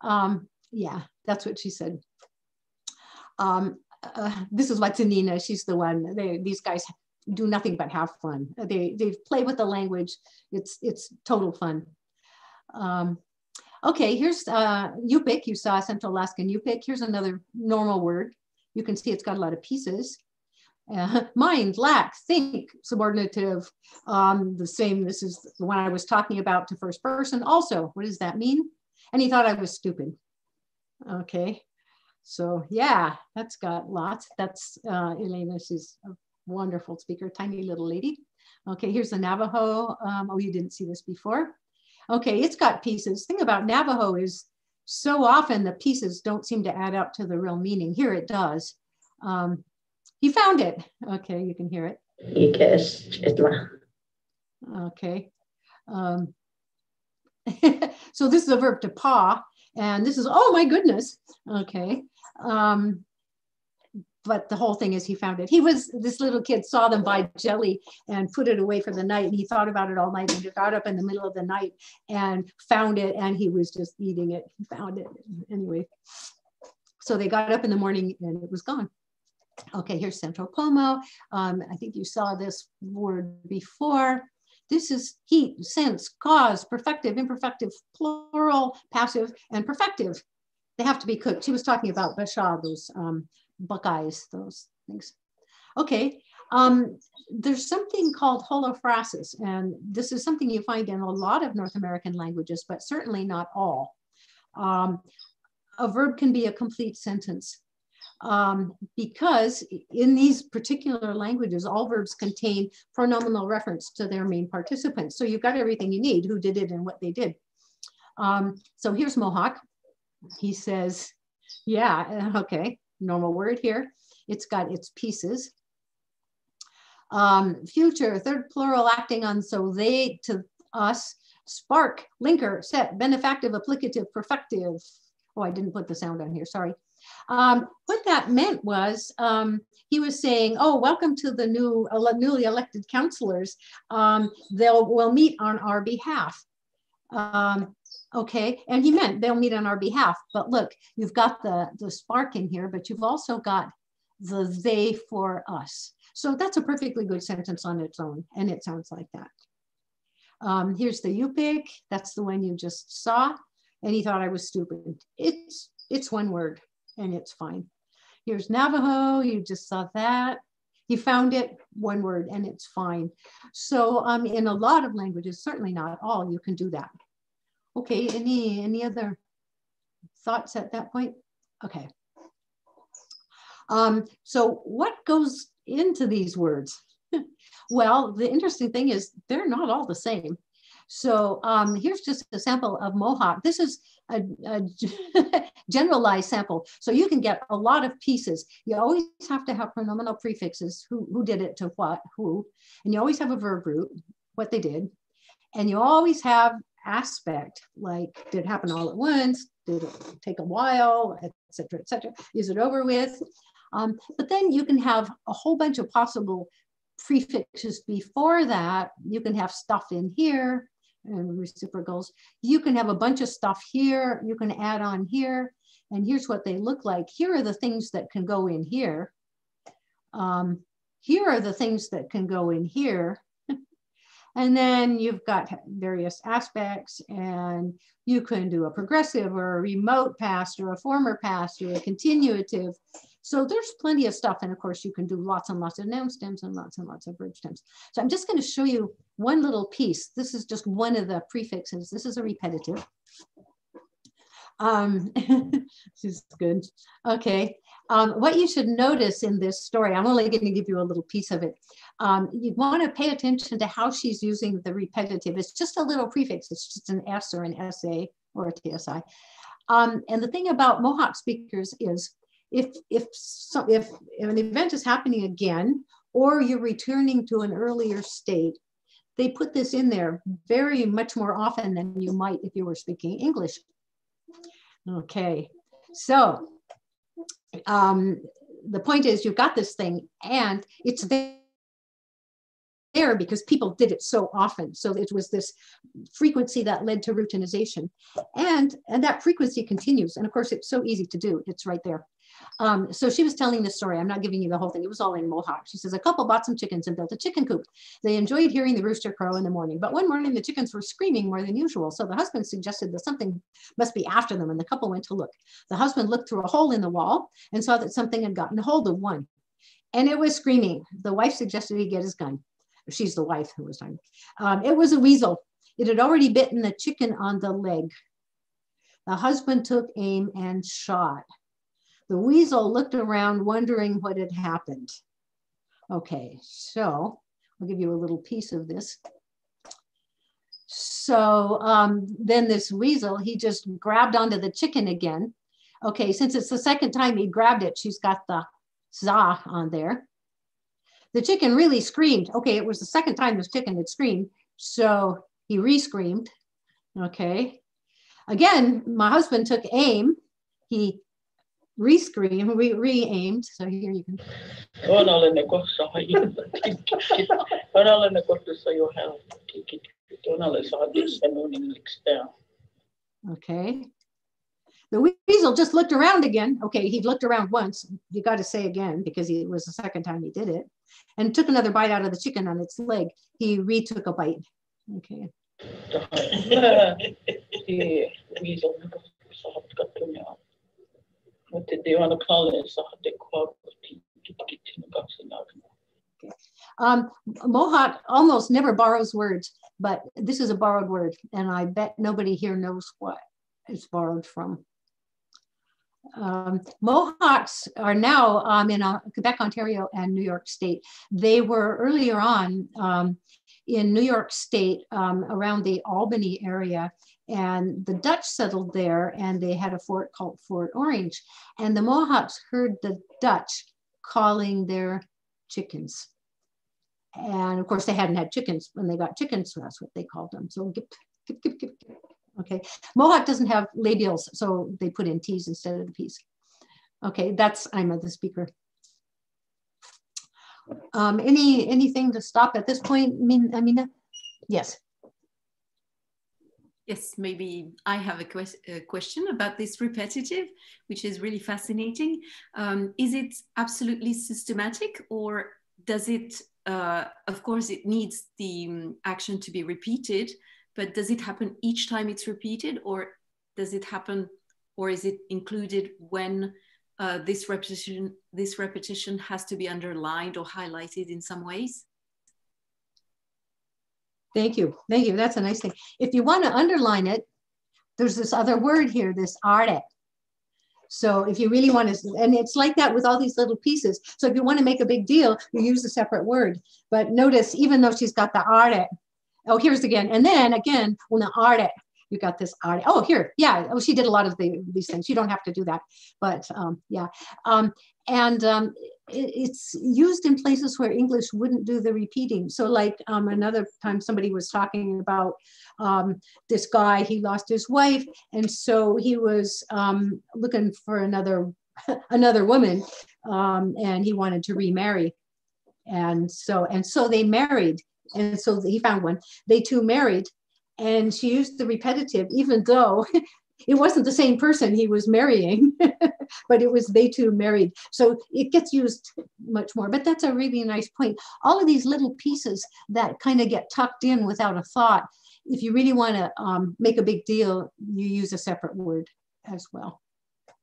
Um, yeah, that's what she said. Um, uh, this is what's Nina. She's the one. They, these guys do nothing but have fun. They they play with the language. It's it's total fun. Um, okay, here's uh, Yupik. You saw Central Alaskan Yupik. Here's another normal word. You can see it's got a lot of pieces uh, [laughs] mind, lack, think, subordinative, um, the same. This is the one I was talking about to first person. Also, what does that mean? And he thought I was stupid. Okay, so yeah, that's got lots. That's uh, Elena. She's a wonderful speaker, tiny little lady. Okay, here's the Navajo. Um, oh, you didn't see this before. Okay, it's got pieces. Thing about Navajo is so often the pieces don't seem to add up to the real meaning. Here it does. Um, he found it. Okay, you can hear it. Okay. Um, [laughs] so this is a verb to paw, and this is, oh my goodness. Okay. Um, but the whole thing is he found it. He was, this little kid saw them buy jelly and put it away for the night. And he thought about it all night and he got up in the middle of the night and found it and he was just eating it. He found it anyway. So they got up in the morning and it was gone. Okay, here's Central Pomo. Um, I think you saw this word before. This is heat, sense, cause, perfective, imperfective, plural, passive, and perfective. They have to be cooked. She was talking about basha, those um, buckeyes, those things. Okay, um, there's something called holophrasis, and this is something you find in a lot of North American languages, but certainly not all. Um, a verb can be a complete sentence um, because in these particular languages, all verbs contain pronominal reference to their main participants. So you've got everything you need, who did it and what they did. Um, so here's Mohawk. He says, yeah, [laughs] okay, normal word here. It's got its pieces. Um, future, third plural acting on so they to us, spark, linker, set, benefactive, applicative, perfective. Oh, I didn't put the sound on here, sorry. Um, what that meant was um, he was saying, "Oh, welcome to the new uh, newly elected councilors. Um, they'll will meet on our behalf." Um, okay, and he meant they'll meet on our behalf. But look, you've got the the spark in here, but you've also got the they for us. So that's a perfectly good sentence on its own, and it sounds like that. Um, here's the Yupik. That's the one you just saw. And he thought I was stupid. It's it's one word and it's fine. Here's Navajo, you just saw that. He found it, one word, and it's fine. So um, in a lot of languages, certainly not all, you can do that. Okay, any, any other thoughts at that point? Okay. Um, so what goes into these words? [laughs] well, the interesting thing is they're not all the same. So um, here's just a sample of Mohawk. This is a, a [laughs] generalized sample. So you can get a lot of pieces. You always have to have pronominal prefixes, who, who did it to what, who, and you always have a verb root, what they did. And you always have aspect, like did it happen all at once? Did it take a while, et cetera, et cetera? Is it over with? Um, but then you can have a whole bunch of possible prefixes before that. You can have stuff in here and reciprocals. You can have a bunch of stuff here. You can add on here. And here's what they look like. Here are the things that can go in here. Um, here are the things that can go in here. [laughs] and then you've got various aspects and you can do a progressive or a remote past or a former past or a continuative. So there's plenty of stuff. And of course, you can do lots and lots of noun stems and lots and lots of verb stems. So I'm just going to show you one little piece. This is just one of the prefixes. This is a repetitive. Um, [laughs] this is good. Okay. Um, what you should notice in this story, I'm only going to give you a little piece of it. Um, you want to pay attention to how she's using the repetitive. It's just a little prefix. It's just an S or an SA or a TSI. Um, and the thing about Mohawk speakers is if, if, so, if, an event is happening again, or you're returning to an earlier state, they put this in there very much more often than you might if you were speaking English. Okay, so um, the point is you've got this thing and it's there because people did it so often. So it was this frequency that led to routinization. And, and that frequency continues. And of course, it's so easy to do. It's right there. Um, so she was telling this story. I'm not giving you the whole thing. It was all in Mohawk. She says, a couple bought some chickens and built a chicken coop. They enjoyed hearing the rooster crow in the morning, but one morning the chickens were screaming more than usual. So the husband suggested that something must be after them and the couple went to look. The husband looked through a hole in the wall and saw that something had gotten hold of one and it was screaming. The wife suggested he get his gun. She's the wife who was talking. Um, it was a weasel. It had already bitten the chicken on the leg. The husband took aim and shot. The weasel looked around wondering what had happened. Okay, so I'll give you a little piece of this. So um, then this weasel, he just grabbed onto the chicken again. Okay, since it's the second time he grabbed it, she's got the za on there. The chicken really screamed. Okay, it was the second time this chicken had screamed. So he re-screamed. Okay. Again, my husband took aim. He re-scream, re- re-aimed. So here you can. Okay. The weasel just looked around again. Okay, he looked around once. You got to say again because it was the second time he did it, and took another bite out of the chicken on its leg. He retook a bite. Okay. weasel what did they want to call it? Okay. Um, Mohawk almost never borrows words, but this is a borrowed word, and I bet nobody here knows what it's borrowed from. Um, Mohawks are now um, in uh, Quebec, Ontario, and New York State. They were earlier on um, in New York State um, around the Albany area, and the Dutch settled there and they had a fort called Fort Orange. And the Mohawks heard the Dutch calling their chickens. And of course, they hadn't had chickens when they got chickens, so that's what they called them. So, gip, gip, gip, gip, gip. okay. Mohawk doesn't have labials, so they put in T's instead of the P's. Okay, that's I'm the speaker. Um, any anything to stop at this point? I mean, Amina? Yes. Yes, maybe I have a, que a, question about this repetitive, which is really fascinating. Um, is it absolutely systematic or does it, uh, of course, it needs the um, action to be repeated, but does it happen each time it's repeated or does it happen or is it included when uh, this repetition this repetition has to be underlined or highlighted in some ways Thank you. Thank you. That's a nice thing. If you want to underline it, there's this other word here, this are. So if you really want to, and it's like that with all these little pieces. So if you want to make a big deal, you use a separate word. But notice, even though she's got the are, oh, here's again. And then again, una are, you got this art. Oh, here, yeah. Oh, she did a lot of the, these things. You don't have to do that, but um, yeah. Um, and um, it, it's used in places where English wouldn't do the repeating. So like um, another time somebody was talking about um, this guy, he lost his wife. And so he was um, looking for another, [laughs] another woman um, and he wanted to remarry. And so, and so they married. And so he found one. They two married and she used the repetitive, even though [laughs] it wasn't the same person he was marrying, [laughs] but it was they two married. So it gets used much more. But that's a really nice point. All of these little pieces that kind of get tucked in without a thought. If you really want to um, make a big deal, you use a separate word as well.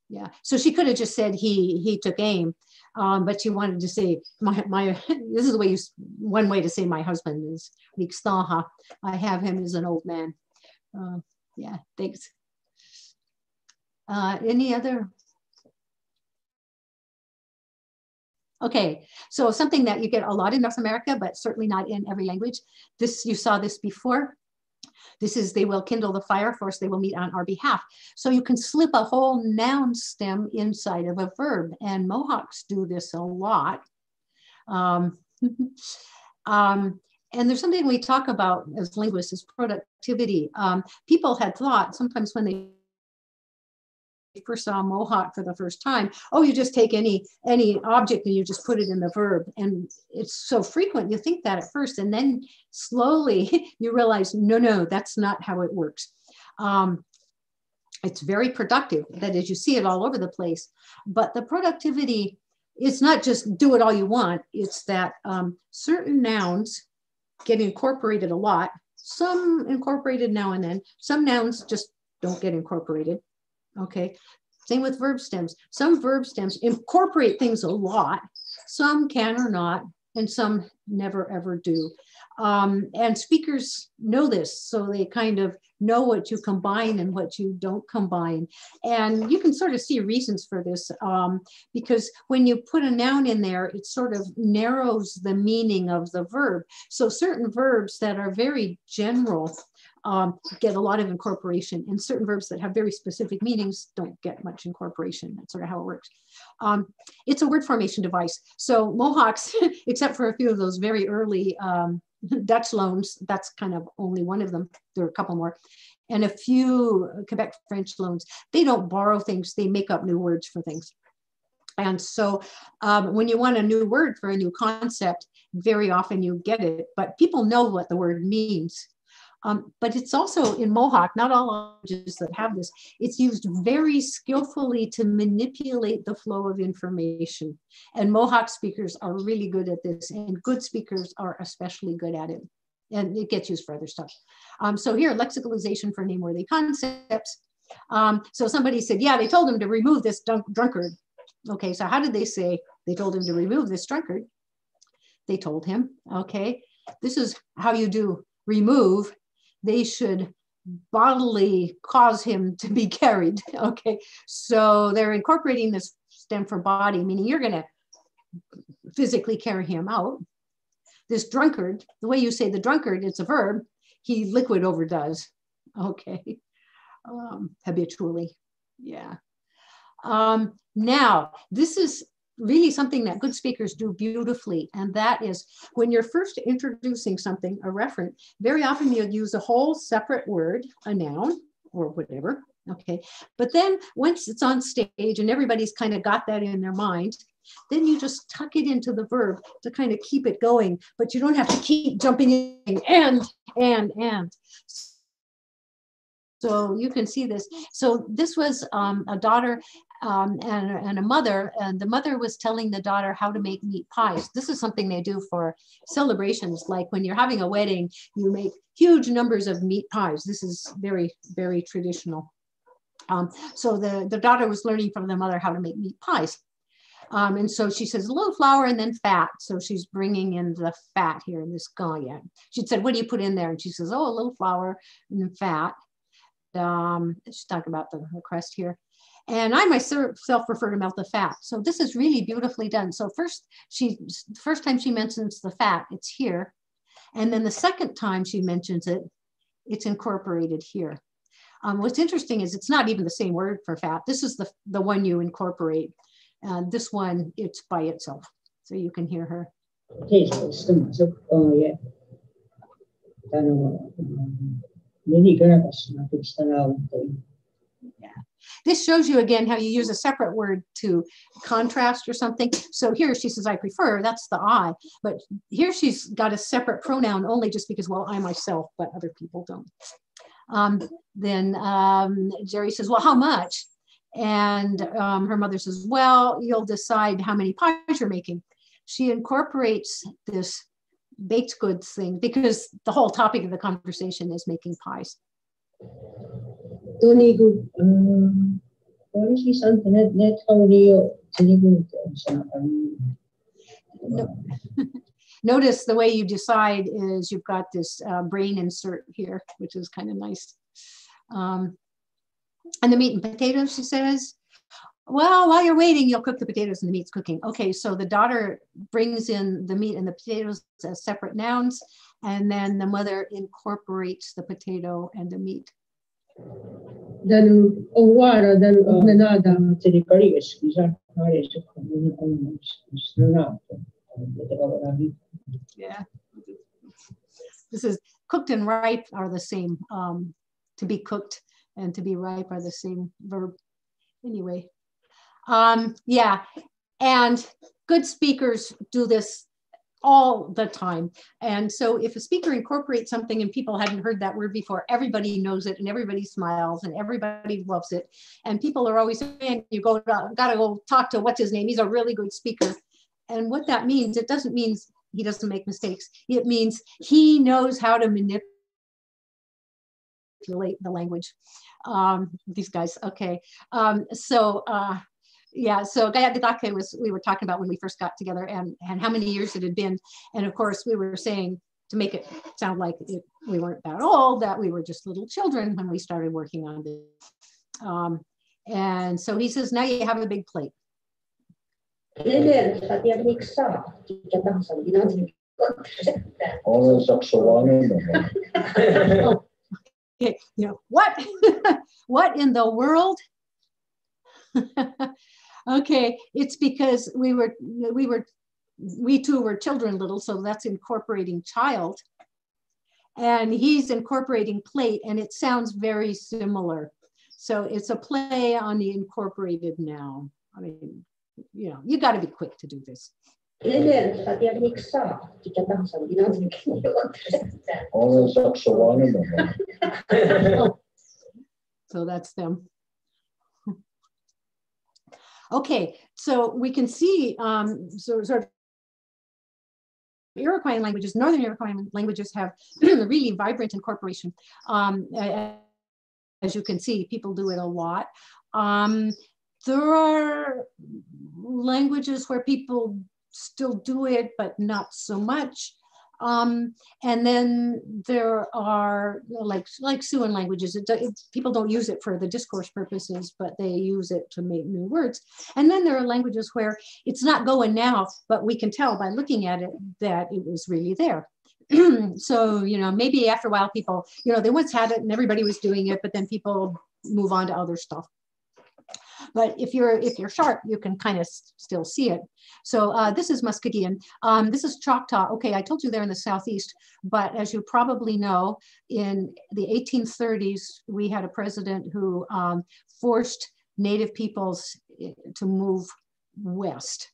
Yeah. So she could have just said he he took aim, um, but she wanted to say my my. [laughs] This is the way you one way to say my husband is Vikstaha. I have him as an old man. Uh, yeah. Thanks. Uh, any other? Okay, so something that you get a lot in North America, but certainly not in every language. This, you saw this before. This is, they will kindle the fire for us, they will meet on our behalf. So you can slip a whole noun stem inside of a verb, and Mohawks do this a lot. Um, [laughs] um, and there's something we talk about as linguists is productivity. Um, people had thought sometimes when they first saw Mohawk for the first time, oh, you just take any any object and you just put it in the verb. And it's so frequent, you think that at first, and then slowly [laughs] you realize, no, no, that's not how it works. Um, it's very productive. That is, you see it all over the place. But the productivity, it's not just do it all you want. It's that um, certain nouns get incorporated a lot. Some incorporated now and then. Some nouns just don't get incorporated. Okay. Same with verb stems. Some verb stems incorporate things a lot. Some can or not, and some never ever do. Um, and speakers know this, so they kind of know what you combine and what you don't combine. And you can sort of see reasons for this um, because when you put a noun in there, it sort of narrows the meaning of the verb. So certain verbs that are very general um, get a lot of incorporation and certain verbs that have very specific meanings don't get much incorporation. That's sort of how it works. Um, it's a word formation device. So Mohawks, [laughs] except for a few of those very early um, Dutch loans, that's kind of only one of them. There are a couple more. And a few Quebec French loans, they don't borrow things, they make up new words for things. And so um, when you want a new word for a new concept, very often you get it, but people know what the word means. Um, but it's also in Mohawk, not all languages that have this, it's used very skillfully to manipulate the flow of information. And Mohawk speakers are really good at this, and good speakers are especially good at it. And it gets used for other stuff. Um, so here, lexicalization for name-worthy concepts. Um, so somebody said, yeah, they told him to remove this drunkard. Okay, so how did they say they told him to remove this drunkard? They told him, okay, this is how you do remove they should bodily cause him to be [laughs] carried. Okay, so they're incorporating this stem for body, meaning you're going to physically carry him out. This drunkard, the way you say the drunkard, it's a verb, he liquid overdoes. Okay, um, habitually. Yeah. Um, now, this is really something that good speakers do beautifully. And that is when you're first introducing something, a referent, very often you'll use a whole separate word, a noun or whatever. Okay. But then once it's on stage and everybody's kind of got that in their mind, then you just tuck it into the verb to kind of keep it going, but you don't have to keep jumping in and, and, and. So you can see this. So this was um, a daughter um, and, and a mother, and the mother was telling the daughter how to make meat pies. This is something they do for celebrations, like when you're having a wedding, you make huge numbers of meat pies. This is very, very traditional. Um, so the, the daughter was learning from the mother how to make meat pies. Um, and so she says a little flour and then fat. So she's bringing in the fat here in this goya. She said, what do you put in there? And she says, oh, a little flour and fat. Um, she's talking about the, the crust here. And I myself refer to melt the fat. So this is really beautifully done. So first, she first time she mentions the fat, it's here. And then the second time she mentions it, it's incorporated here. Um, what's interesting is it's not even the same word for fat. This is the, the one you incorporate. And this one, it's by itself. So you can hear her. Oh, yeah. This shows you again how you use a separate word to contrast or something. So here she says, I prefer, that's the I, but here she's got a separate pronoun only just because, well, I myself, but other people don't. Um, then um, Jerry says, well, how much? And um, her mother says, well, you'll decide how many pies you're making. She incorporates this baked goods thing because the whole topic of the conversation is making pies. [laughs] Notice the way you decide is you've got this uh, brain insert here, which is kind of nice. Um, and the meat and potatoes, she says, well, while you're waiting, you'll cook the potatoes and the meat's cooking. Okay, so the daughter brings in the meat and the potatoes as separate nouns, and then the mother incorporates the potato and the meat. Then, ora, then nada. Yeah. This is cooked and ripe are the same. Um, to be cooked and to be ripe are the same verb. Anyway, um, yeah, and good speakers do this all the time. And so if a speaker incorporates something and people hadn't heard that word before, everybody knows it and everybody smiles and everybody loves it. And people are always saying, you go, gotta go talk to what's his name. He's a really good speaker. And what that means, it doesn't mean he doesn't make mistakes. It means he knows how to manipulate the language. Um, these guys, okay. Um, so uh, yeah, so Gaya Gadake was, we were talking about when we first got together and, and how many years it had been. And of course we were saying to make it sound like it, we weren't that old, that we were just little children when we started working on this. Um, and so he says, now you have a big plate. [laughs] Okay, you know, what? [laughs] what in the world? [laughs] okay, it's because we were, we were, we two were children little, so that's incorporating child. And he's incorporating plate, and it sounds very similar. So it's a play on the incorporated noun. I mean, you know, you got to be quick to do this. [laughs] so that's them. Okay, so we can see um, so, sort of Iroquois languages, Northern Iroquois languages have [clears throat] really vibrant incorporation. Um, as you can see, people do it a lot. Um, there are languages where people still do it, but not so much. Um, and then there are like like Siouan languages. It, it, people don't use it for the discourse purposes, but they use it to make new words. And then there are languages where it's not going now, but we can tell by looking at it that it was really there. [clears throat] so you know maybe after a while people you know they once had it and everybody was doing it, but then people move on to other stuff. But if you're if you're sharp, you can kind of still see it. So uh, this is Muskogean. Um, this is Choctaw. Okay, I told you they're in the southeast, but as you probably know, in the 1830s, we had a president who um, forced Native peoples eh, to move west.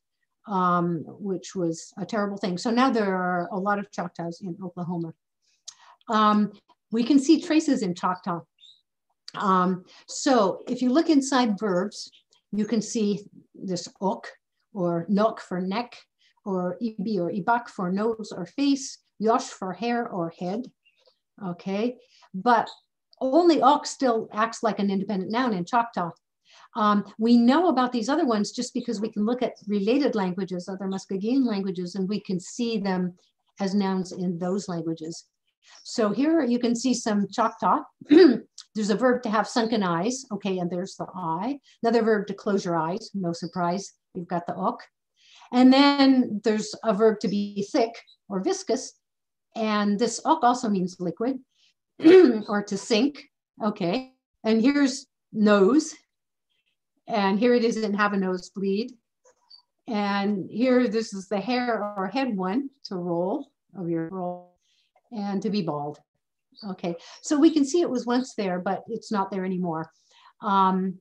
Um, which was a terrible thing. So now there are a lot of Choctaws in Oklahoma. Um, we can see traces in Choctaw um, so if you look inside verbs, you can see this ok or nok for neck, or ibi or ibak for nose or face, yosh for hair or head. Okay, but only ok still acts like an independent noun in Choctaw. Um, we know about these other ones just because we can look at related languages, other Muskogean languages, and we can see them as nouns in those languages. So here you can see some Choctaw. [clears throat] there's a verb to have sunken eyes. Okay, and there's the eye. Another verb to close your eyes. No surprise, you've got the ok. And then there's a verb to be thick or viscous. And this ok also means liquid [clears throat] or to sink. Okay. And here's nose. And here it is in have a nosebleed. And here, this is the hair or head one to roll of your roll and to be bald. Okay, so we can see it was once there, but it's not there anymore. Um,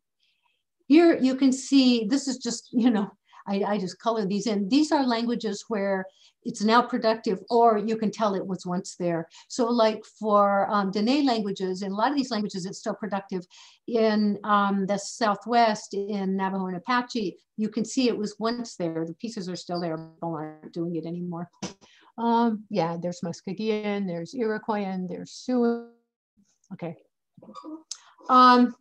here you can see, this is just, you know, I, I just color these in. These are languages where it's now productive or you can tell it was once there. So like for um, Dene languages, in a lot of these languages, it's still productive. In um, the Southwest, in Navajo and Apache, you can see it was once there. The pieces are still there, but aren't doing it anymore. Um, yeah, there's Muskogean, there's Iroquoian, there's Sioux. Okay. Um,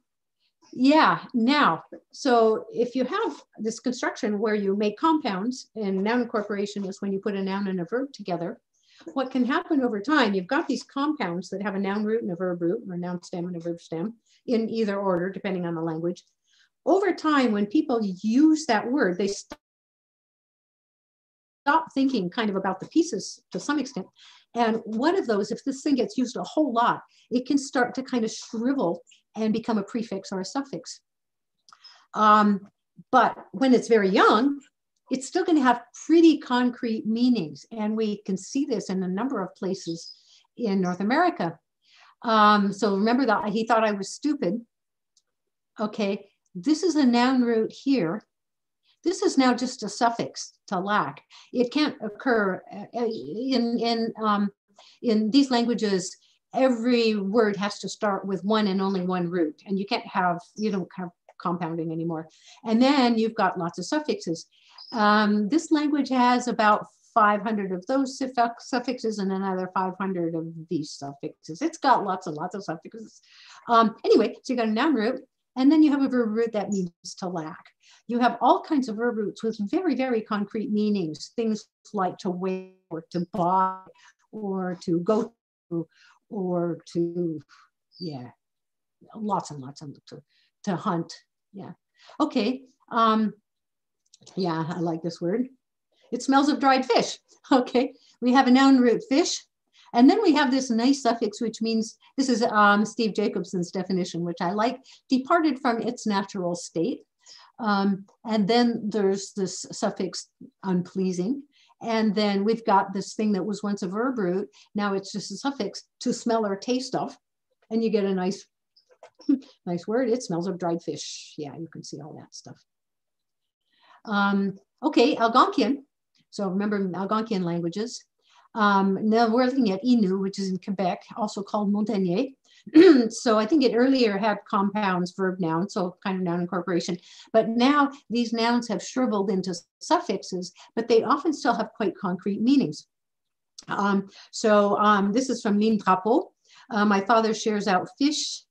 yeah, now, so if you have this construction where you make compounds and noun incorporation is when you put a noun and a verb together, what can happen over time, you've got these compounds that have a noun root and a verb root or a noun stem and a verb stem in either order, depending on the language. Over time, when people use that word, they thinking kind of about the pieces to some extent. And one of those, if this thing gets used a whole lot, it can start to kind of shrivel and become a prefix or a suffix. Um, but when it's very young, it's still going to have pretty concrete meanings. And we can see this in a number of places in North America. Um, so remember that he thought I was stupid. Okay, this is a noun root here. This is now just a suffix to lack. It can't occur uh, in, in, um, in these languages every word has to start with one and only one root and you can't have you don't have compounding anymore. And then you've got lots of suffixes. Um, this language has about 500 of those suffixes and another 500 of these suffixes. It's got lots and lots of suffixes. Um, anyway so you got a noun root and then you have a verb root that means to lack you have all kinds of verb roots with very very concrete meanings things like to wear or to buy or to go to or to, yeah, lots and lots of to, to hunt. Yeah. Okay. Um, yeah, I like this word. It smells of dried fish. [laughs] Okay. We have a noun root fish. And then we have this nice suffix, which means this is um, Steve Jacobson's definition, which I like, departed from its natural state. Um, and then there's this suffix unpleasing. And then we've got this thing that was once a verb root. Now it's just a suffix to smell or taste of. And you get a nice, [laughs] nice word. It smells of dried fish. Yeah, you can see all that stuff. Um, okay, Algonquian. So remember Algonquian languages. Um, now we're looking at Innu, which is in Quebec, also called Montagnais. [clears throat] so I think it earlier had compounds, verb, noun, so kind of noun incorporation. But now these nouns have shriveled into suffixes, but they often still have quite concrete meanings. Um, so um, this is from Lynn Drapeau. Uh, my father shares out fish.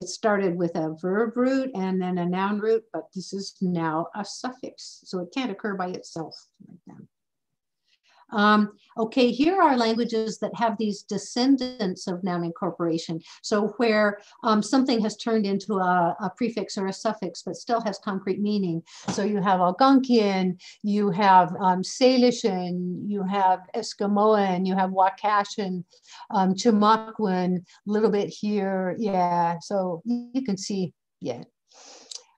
It started with a verb root and then a noun root, but this is now a suffix. So it can't occur by itself like that. Um, okay, here are languages that have these descendants of noun incorporation. So where um, something has turned into a, a, prefix or a suffix, but still has concrete meaning. So you have Algonquian, you have um, Salishan, you have Eskimoan, you have Wakashan, um, a little bit here. Yeah, so you can see, yeah.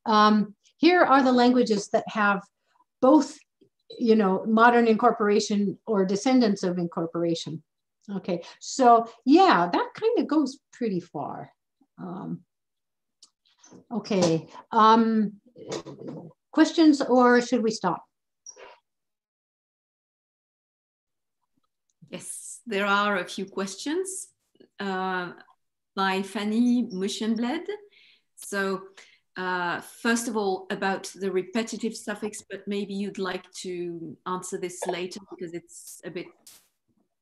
Um, here are the languages that have both you know, modern incorporation or descendants of incorporation. Okay, so yeah, that kind of goes pretty far. Um, okay, um, questions or should we stop? Yes, there are a few questions uh, by Fanny Muschenbled. So uh, first of all, about the repetitive suffix, but maybe you'd like to answer this later because it's a bit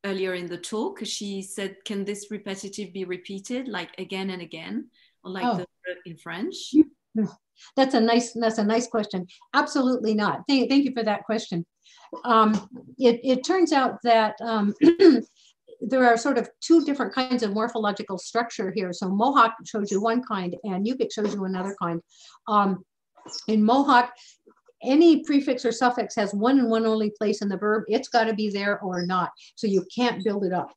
earlier in the talk. She said, can this repetitive be repeated like again and again, or like oh. the in French? [laughs] That's a nice, that's a nice question. Absolutely not. Thank, thank you for that question. Um, it, it turns out that um, [clears throat] there are sort of two different kinds of morphological structure here. So Mohawk shows you one kind and Yup'ik shows you another kind. Um, in Mohawk, any prefix or suffix has one and one only place in the verb, it's got to be there or not. So you can't build it up.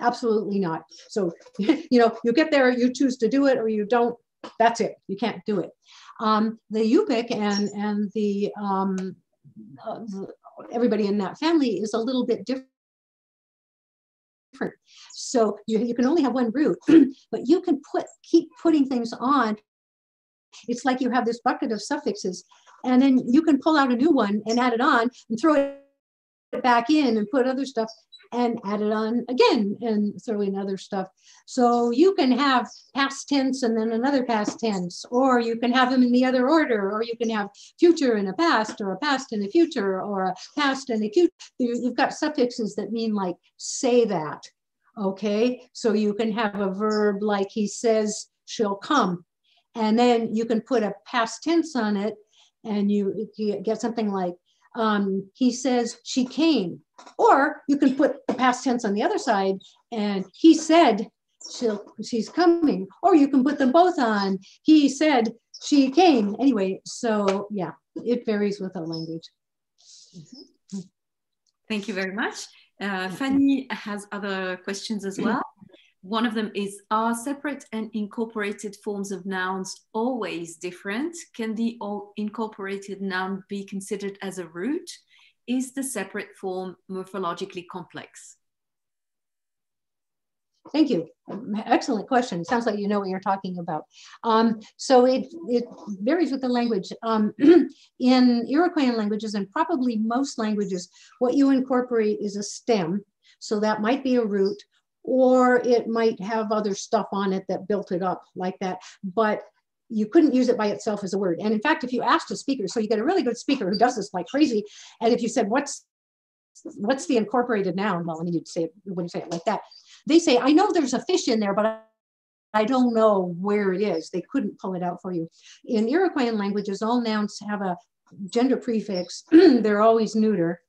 Absolutely not. So, [laughs] you know, you get there, you choose to do it or you don't, that's it. You can't do it. Um, the Yup'ik and, and the, um, uh, the, everybody in that family is a little bit different. So you, you can only have one root, [clears throat] but you can put keep putting things on. It's like you have this bucket of suffixes and then you can pull out a new one and add it on and throw it back in and put other stuff and add it on again and throw in other stuff. So you can have past tense and then another past tense, or you can have them in the other order, or you can have future and a past, or a past and a future, or a past and a future. You've got suffixes that mean like say that. Okay, so you can have a verb like he says she'll come, and then you can put a past tense on it and you, you get something like, um, he says she came. Or you can put the past tense on the other side and he said she'll, she's coming. Or you can put them both on. He said she came. Anyway, so yeah, it varies with the language. Thank you very much. Uh, Fanny has other questions as well. One of them is Are separate and incorporated forms of nouns always different? Can the incorporated noun be considered as a root? Is the separate form morphologically complex? Thank you. Excellent question. Sounds like you know what you're talking about. Um, so it, it varies with the language. Um, [clears throat] in Iroquoian languages and probably most languages, what you incorporate is a stem. So that might be a root or it might have other stuff on it that built it up like that. But you couldn't use it by itself as a word. And in fact, if you asked a speaker, so you get a really good speaker who does this like crazy, and if you said, what's what's the incorporated noun? Well, when you'd say it, you wouldn't say it like that. They say, I know there's a fish in there, but I don't know where it is. They couldn't pull it out for you. In Iroquoian languages, all nouns have a gender prefix. [clears throat] They're always neuter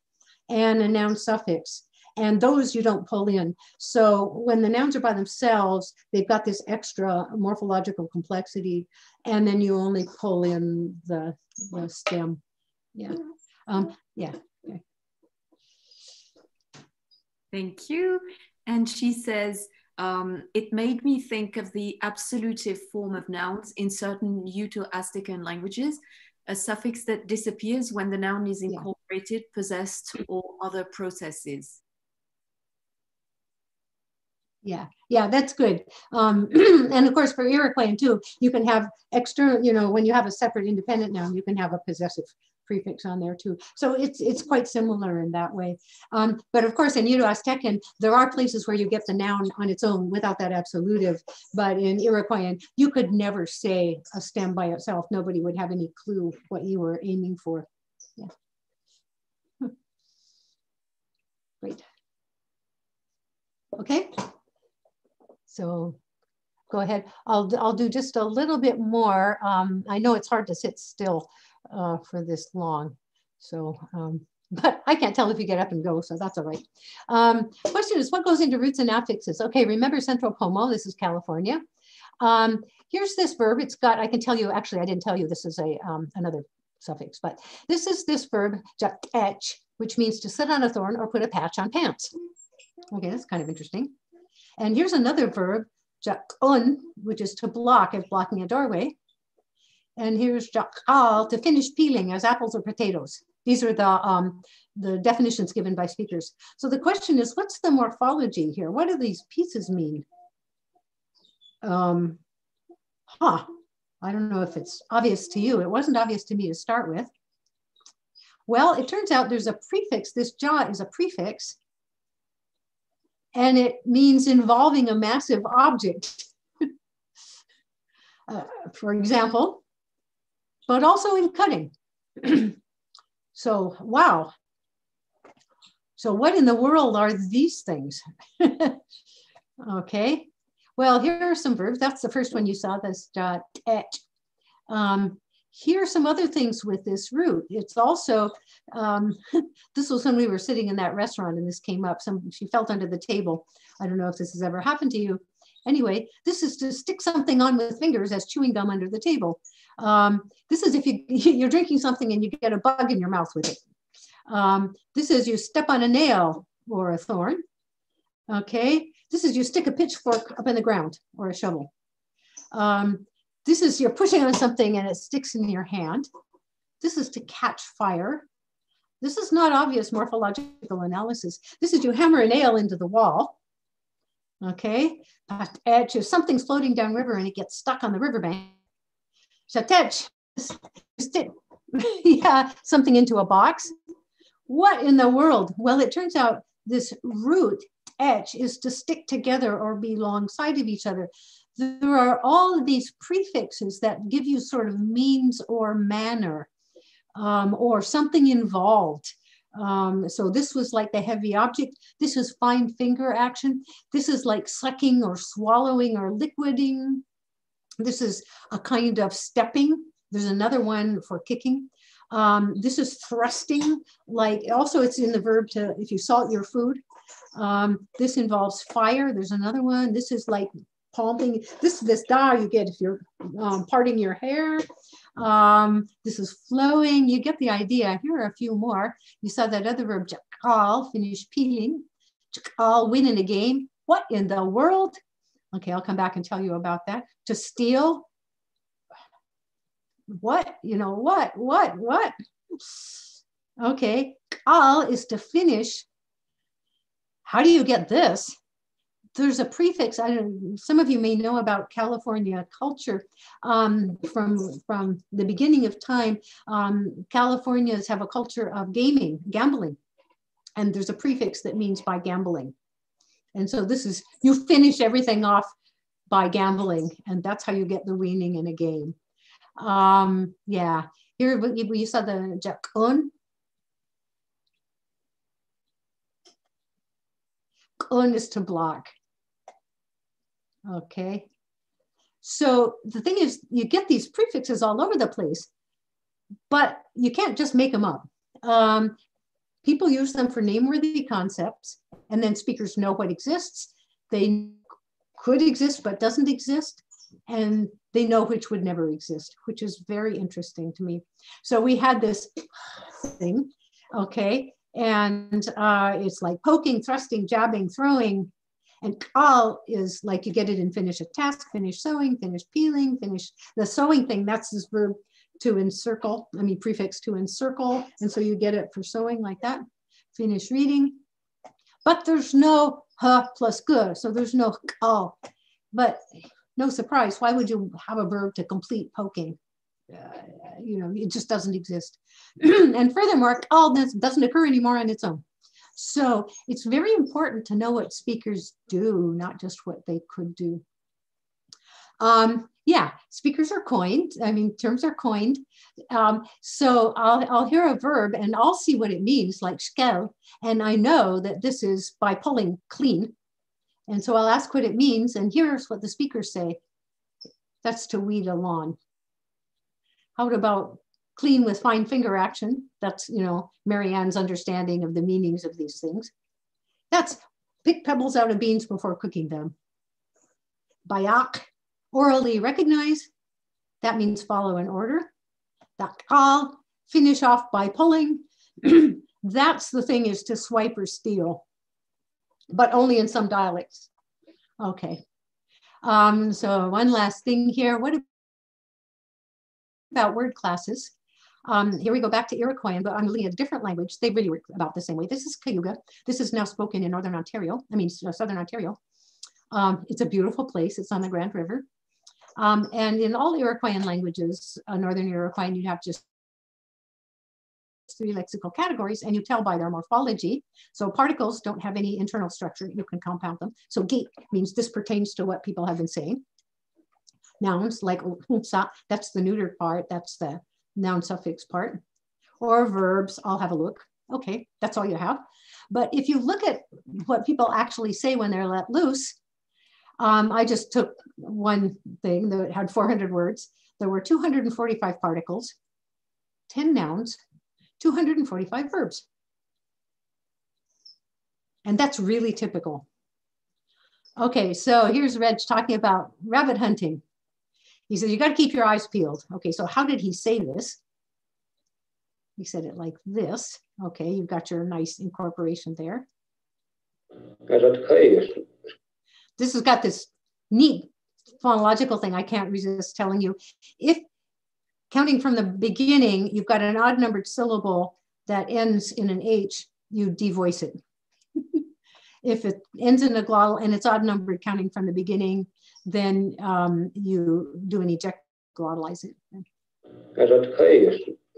and a noun suffix and those you don't pull in. So when the nouns are by themselves, they've got this extra morphological complexity, and then you only pull in the, the stem. Yeah, um, yeah. Okay. Thank you. And she says, um, it made me think of the absolutive form of nouns in certain Uto-Aztecan languages, a suffix that disappears when the noun is incorporated, yeah. possessed, or other processes. Yeah, yeah, that's good. Um, [clears throat] and of course, for Iroquoian too, you can have external, you know, when you have a separate independent noun, you can have a possessive prefix on there too. So it's it's quite similar in that way. Um, but of course, in Uto-Aztecan, there are places where you get the noun on its own without that absolutive. But in Iroquoian, you could never say a stem by itself. Nobody would have any clue what you were aiming for. Yeah. Great. Okay. So go ahead. I'll, I'll do just a little bit more. Um, I know it's hard to sit still uh, for this long. So, um, [laughs] but I can't tell if you get up and go, so that's all right. Um, question is, what goes into roots and affixes? Okay, remember Central Pomo, this is California. Um, here's this verb, it's got, I can tell you, actually I didn't tell you this is a um, another suffix, but this is this verb, which means to sit on a thorn or put a patch on pants. Okay, that's kind of interesting. And here's another verb, jakun, which is to block as blocking a doorway. And here's jakal, to finish peeling as apples or potatoes. These are the, um, the definitions given by speakers. So the question is, what's the morphology here? What do these pieces mean? Um, huh, I don't know if it's obvious to you. It wasn't obvious to me to start with. Well, it turns out there's a prefix. This jaw is a prefix and it means involving a massive object. [laughs] uh, for example, but also in cutting. [clears throat] so, wow. So what in the world are these things? [laughs] okay, well, here are some verbs. That's the first one you saw, this uh, et. Um, here are some other things with this root. It's also, um, [laughs] this was when we were sitting in that restaurant and this came up. Some She felt under the table. I don't know if this has ever happened to you. Anyway, this is to stick something on with fingers as chewing gum under the table. Um, this is if you, [laughs] you're drinking something and you get a bug in your mouth with it. Um, this is you step on a nail or a thorn. Okay, this is you stick a pitchfork up in the ground or a shovel. Um, this is you're pushing on something and it sticks in your hand. This is to catch fire. This is not obvious morphological analysis. This is you hammer a nail into the wall. Okay, edge if something's floating down river and it gets stuck on the riverbank. Shatech, stick [laughs] yeah, something into a box. What in the world? Well, it turns out this root etch is to stick together or be alongside of each other there are all of these prefixes that give you sort of means or manner um, or something involved. Um, so this was like the heavy object. This is fine finger action. This is like sucking or swallowing or liquiding. This is a kind of stepping. There's another one for kicking. Um, this is thrusting, like also it's in the verb to, if you salt your food. Um, this involves fire. There's another one. This is like palming. This this da you get if you're um, parting your hair. Um, this is flowing. You get the idea. Here are a few more. You saw that other verb, jakal, finish peeling. Jakal, win in a game. What in the world? Okay, I'll come back and tell you about that. To steal. What? You know, what? What? What? Okay, al is to finish. How do you get this? There's a prefix. I don't. Some of you may know about California culture um, from from the beginning of time. Um, Californians have a culture of gaming, gambling, and there's a prefix that means by gambling. And so this is you finish everything off by gambling, and that's how you get the winning in a game. Um, yeah, here you saw the jakun. Un is to block. Okay. So the thing is, you get these prefixes all over the place, but you can't just make them up. Um, people use them for name-worthy concepts, and then speakers know what exists. They could exist, but doesn't exist. And they know which would never exist, which is very interesting to me. So we had this thing, okay? And uh, it's like poking, thrusting, jabbing, throwing, and kal is like you get it and finish a task, finish sewing, finish peeling, finish the sewing thing. That's this verb to encircle, I mean prefix to encircle. And so you get it for sewing like that. Finish reading. But there's no ha plus good. So there's no kal. But no surprise, why would you have a verb to complete poking? Uh, you know, it just doesn't exist. [clears throat] and furthermore, all this doesn't occur anymore on its own. So it's very important to know what speakers do, not just what they could do. Um, yeah, speakers are coined. I mean, terms are coined. Um, so I'll, I'll hear a verb and I'll see what it means, like skel, and I know that this is by pulling clean. And so I'll ask what it means, and here's what the speakers say. That's to weed a lawn. How about clean with fine finger action. That's, you know, Marianne's understanding of the meanings of these things. That's pick pebbles out of beans before cooking them. Bayak, orally recognize. That means follow an order. Dakal, finish off by pulling. [clears throat] That's the thing is to swipe or steal, but only in some dialects. Okay. Um, so one last thing here. What about word classes? Um, here we go back to Iroquoian, but I'm looking at a different language. They really work about the same way. This is Cayuga. This is now spoken in Northern Ontario, I mean, uh, Southern Ontario. Um, it's a beautiful place. It's on the Grand River. Um, and in all Iroquoian languages, uh, Northern Iroquoian, you have just three lexical categories and you tell by their morphology. So particles don't have any internal structure. You can compound them. So gate means this pertains to what people have been saying. Nouns like that's the neuter part. That's the noun suffix part, or verbs, I'll have a look. Okay, that's all you have. But if you look at what people actually say when they're let loose, um, I just took one thing that had 400 words. there were 245 particles, 10 nouns, 245 verbs. And that's really typical. Okay, so here's Reg talking about rabbit hunting. He says, you got to keep your eyes peeled. Okay, so how did he say this? He said it like this. Okay, you've got your nice incorporation there. This has got this neat phonological thing I can't resist telling you. If counting from the beginning, you've got an odd numbered syllable that ends in an H, you devoice it. [laughs] if it ends in a glottal and it's odd numbered counting from the beginning, then um, you do an eject glottalize it.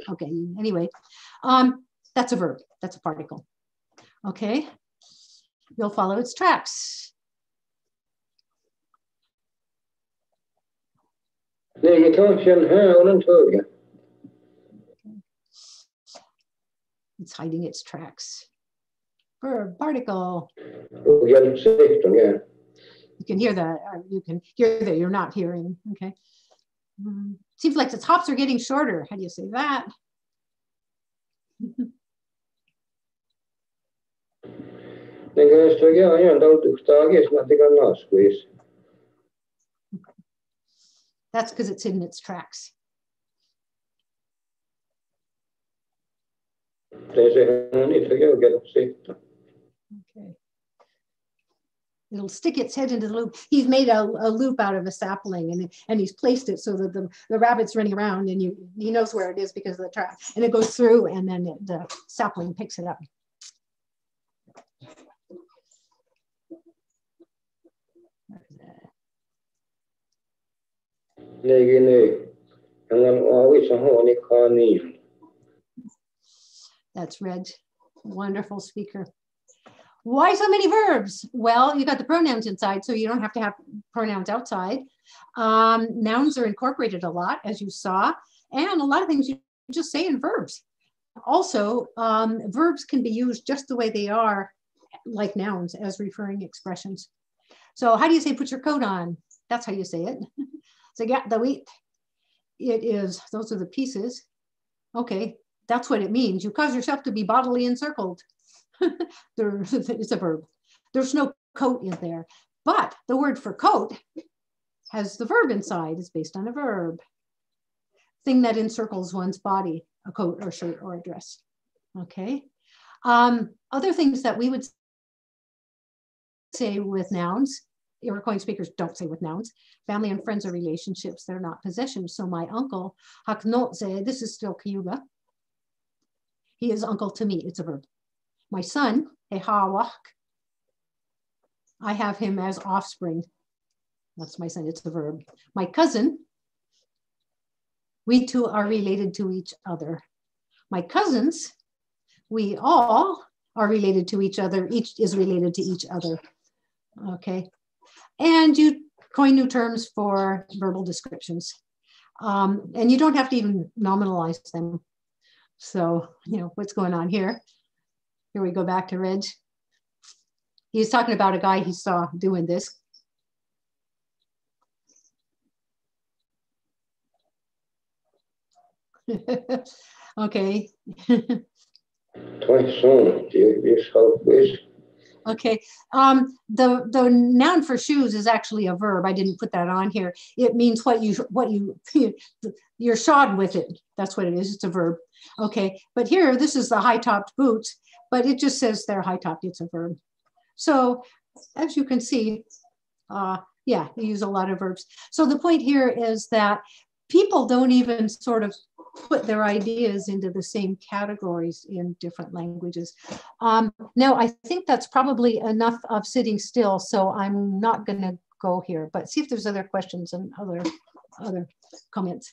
Okay, anyway, um, that's a verb, that's a particle. Okay, you'll follow its tracks. It's hiding its tracks. Verb, particle. You can hear that, you can hear that you're not hearing, okay? Um, seems like the tops are getting shorter. How do you say that? [laughs] That's because it's in its tracks. Okay. It'll stick its head into the loop. He's made a, a, loop out of a sapling and, and he's placed it so that the, the rabbit's running around and you, he knows where it is because of the track. And it goes through and then it, the sapling picks it up. That's red. wonderful speaker. Why so many verbs? Well, you got the pronouns inside, so you don't have to have pronouns outside. Um, nouns are incorporated a lot, as you saw, and a lot of things you just say in verbs. Also, um, verbs can be used just the way they are, like nouns, as referring expressions. So how do you say put your coat on? That's how you say it. [laughs] so yeah, the wheat. It is, those are the pieces. Okay, that's what it means. You cause yourself to be bodily encircled. [laughs] there, [laughs] it's a verb. There's no coat in there. But the word for coat has the verb inside, is based on a verb. Thing that encircles one's body, a coat or shirt or a dress. Okay. Um, other things that we would say with nouns, Iroquois speakers don't say with nouns. Family and friends are relationships, they're not possessions. So my uncle, Haknotze, this is still Cayuga. He is uncle to me, it's a verb. My son, Ehawak, I have him as offspring. That's my son, it's the verb. My cousin, we two are related to each other. My cousins, we all are related to each other. Each is related to each other. Okay. And you coin new terms for verbal descriptions. Um, and you don't have to even nominalize them. So, you know, what's going on here? Here we go back to Reg. He's talking about a guy he saw doing this. [laughs] okay. okay. Um, the the noun for shoes is actually a verb. I didn't put that on here. It means what you what you [laughs] you're shod with it. That's what it is. It's a verb. Okay. But here, this is the high topped boots but it just says they're high topped, it's a verb. So as you can see, uh, yeah, they use a lot of verbs. So the point here is that people don't even sort of put their ideas into the same categories in different languages. Um, now, I think that's probably enough of sitting still, so I'm not going to go here, but see if there's other questions and other, other comments.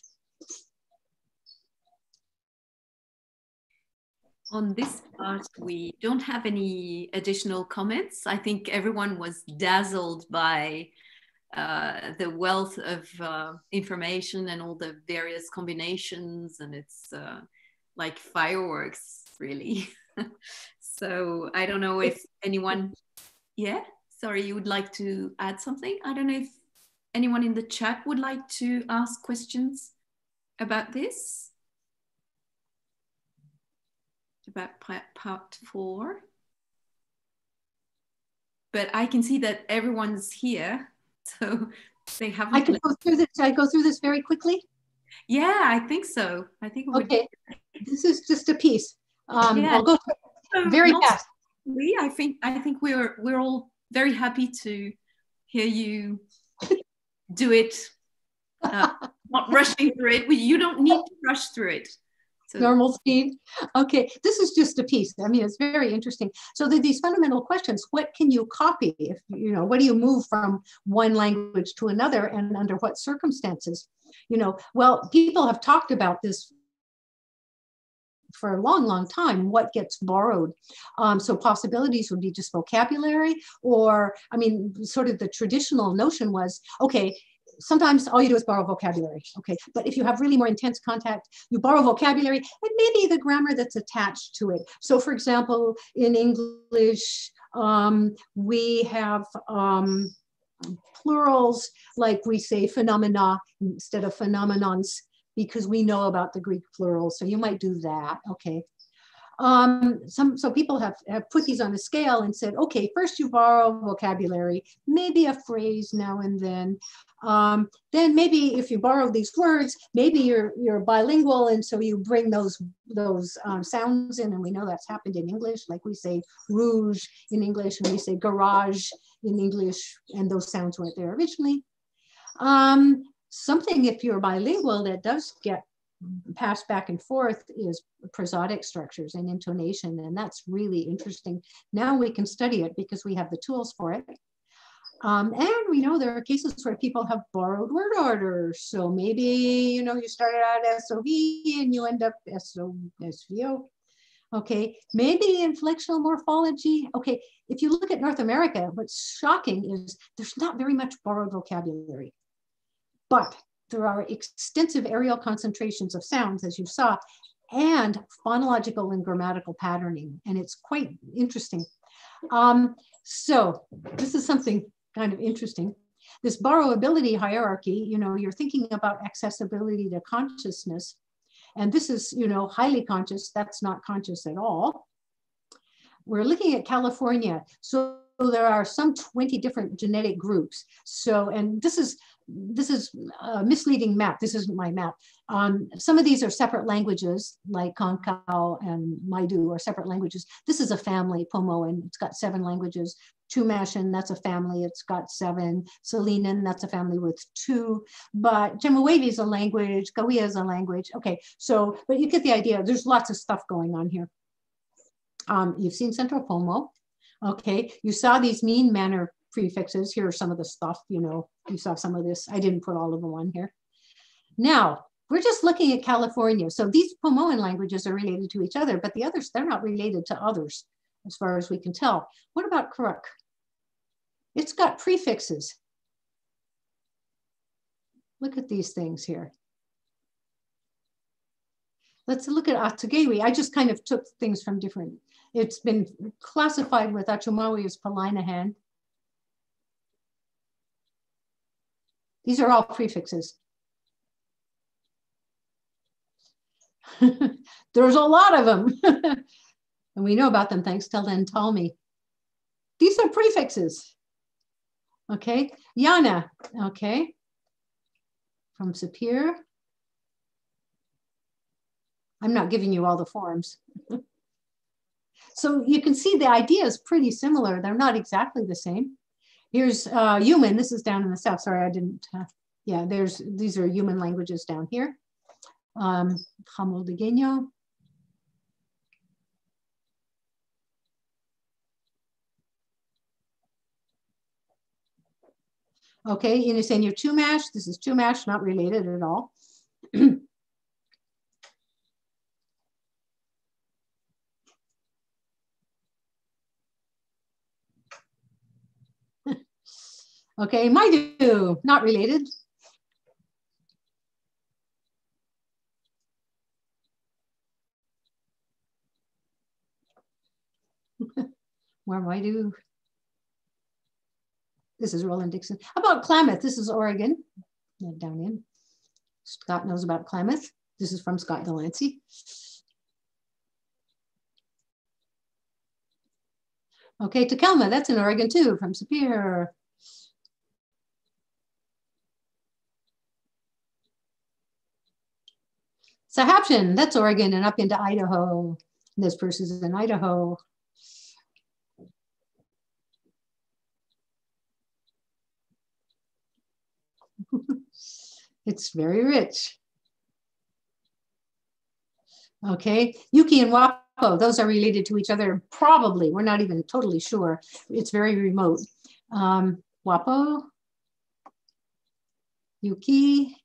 On this part, we don't have any additional comments. I think everyone was dazzled by uh, the wealth of uh, information and all the various combinations, and it's uh, like fireworks, really. [laughs] so I don't know if anyone, yeah, sorry, you would like to add something? I don't know if anyone in the chat would like to ask questions. about this? About part four? But I can see that everyone's here, [laughs] so they have. I can go through this. I go through this very quickly. Yeah, I think so. I think. Okay, this is just a piece. Um, yeah. I'll go very fast. We, I think I think we're we're all very happy to hear you do it. Uh, [laughs] not rushing through it. You don't need to rush through it. So. Normal speed. Okay, this is just a piece. I mean, it's very interesting. So these fundamental questions. What can you copy? If you know, what do you move from one language to another, and under what circumstances? You know, well, people have talked about this for a long, long time what gets borrowed. Um, so possibilities would be just vocabulary, or I mean, sort of the traditional notion was okay, sometimes all you do is borrow vocabulary. Okay. But if you have really more intense contact, you borrow vocabulary and maybe the grammar that's attached to it. So, for example, in English, um, we have um, plurals like we say phenomena instead of phenomenons because we know about the Greek plural. So you might do that. Okay. Um, some so people have, have put these on a scale and said, okay, first you borrow vocabulary, maybe a phrase now and then. Um, then maybe if you borrow these words, maybe you're you're bilingual, and so you bring those those um, sounds in, and we know that's happened in English. Like we say rouge in English, and we say garage in English, and those sounds weren't there originally. Um, something if you're bilingual that does get passed back and forth is prosodic structures and intonation and that's really interesting now we can study it because we have the tools for it um, and we know there are cases where people have borrowed word orders so maybe you know you started out sov and you end up SO, svo okay maybe inflectional morphology okay if you look at north america what's shocking is there's not very much borrowed vocabulary but there are extensive areal concentrations of sounds, as you saw, and phonological and grammatical patterning. And it's quite interesting. Um, so this is something kind of interesting. This borrowability hierarchy, you know, you're thinking about accessibility to consciousness. And this is, you know, highly conscious. That's not conscious at all. We're looking at California. So there are some 20 different genetic groups. So, and this is this is a misleading map. This isn't my map. Um, some of these are separate languages, like Konkow and Maidu are separate languages. This is a family, Pomo, and It's got seven languages. Chumashan, that's a family. It's got seven. Salinan, that's a family with two. But Chemehuevi is a language. Cahuilla is a language. Okay, so, but you get the idea. There's lots of stuff going on here. Um, you've seen Central Pomo. Okay, you saw these mean manner prefixes. Here are some of the stuff, you know, you saw some of this. I didn't put all of them on here. Now, we're just looking at California. So these Pomoan languages are related to each other, but the others, they're not related to others as far as we can tell. What about Karuk? It's got prefixes. Look at these things here. Let's look at Atsugewi. I just kind of took things from different, it's been classified with Achumawi as Palaihnihan. These are all prefixes. [laughs] There's a lot of them. [laughs] and we know about them thanks to Len Talmy. These are prefixes. Okay, Yana, okay, from Sapir. I'm not giving you all the forms. [laughs] so you can see the idea is pretty similar. They're not exactly the same. Here's uh, Yuman. This is down in the south. Sorry, I didn't. Uh, yeah, there's these are Yuman languages down here. Um. Okay, in your Chumash. This is Chumash, not related at all. [clears throat] Okay, Maidu, not related. [laughs] Where Maidu? This is Roland Dixon. How about Klamath? This is Oregon, down in. Scott knows about Klamath. This is from Scott DeLancey. Okay, Takelma, that's in Oregon too, from Sapir. Sahaptin, that's Oregon and up into Idaho. This person's in Idaho. It's very rich. Okay, Yuki and Wappo, those are related to each other, probably. We're not even totally sure. It's very remote. Um, Wappo, Yuki.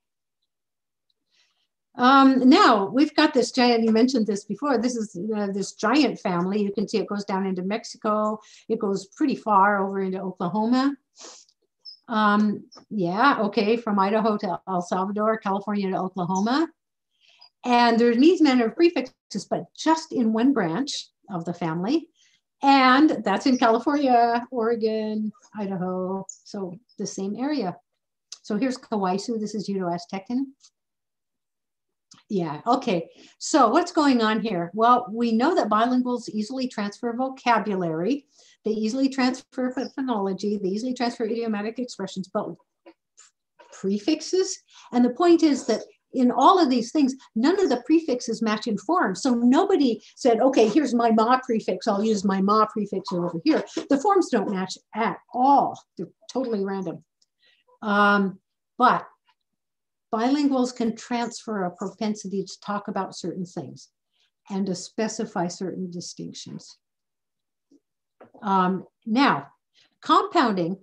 Um, now we've got this giant, you mentioned this before, this is uh, this giant family. You can see it goes down into Mexico. It goes pretty far over into Oklahoma. Um, yeah, okay, from Idaho to El Salvador, California to Oklahoma. And there's these manner of prefixes, but just in one branch of the family. And that's in California, Oregon, Idaho, so the same area. So here's Kawaisu, this is Uto-Aztecan. Yeah, okay. So what's going on here? Well, we know that bilinguals easily transfer vocabulary. They easily transfer phonology. They easily transfer idiomatic expressions, but prefixes. And the point is that in all of these things, none of the prefixes match in form. So nobody said, okay, here's my ma prefix. I'll use my ma prefix over here. The forms don't match at all. They're totally random. Um, but bilinguals can transfer a propensity to talk about certain things and to specify certain distinctions. Um, now, compounding,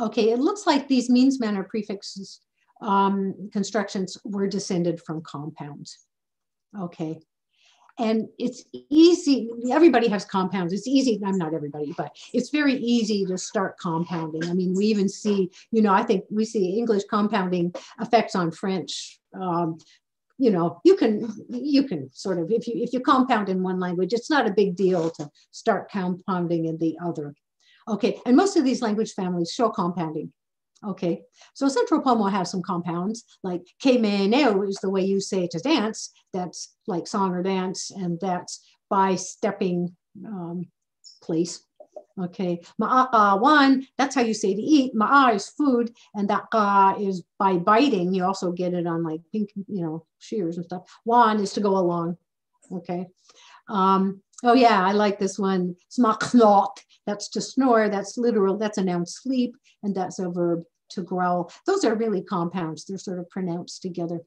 okay, it looks like these means manner prefixes um, constructions were descended from compounds. Okay. And it's easy, everybody has compounds. It's easy, I'm not everybody, but it's very easy to start compounding. I mean, we even see, you know, I think we see English compounding effects on French. Um, you know, you can you can sort of if you if you compound in one language, it's not a big deal to start compounding in the other. Okay, and most of these language families show compounding. Okay, so Central Pomo has some compounds like kemeneo is the way you say to dance. That's like song or dance, and that's by stepping um, place. Okay, ma'a one, that's how you say to eat. Ma'a is food, and that ka is by biting. You also get it on like pink, you know, shears and stuff. One is to go along. Okay. Um, oh yeah, I like this one. Smaknot. That's to snore. That's literal. That's a noun sleep, and that's a verb to growl. Those are really compounds. They're sort of pronounced together.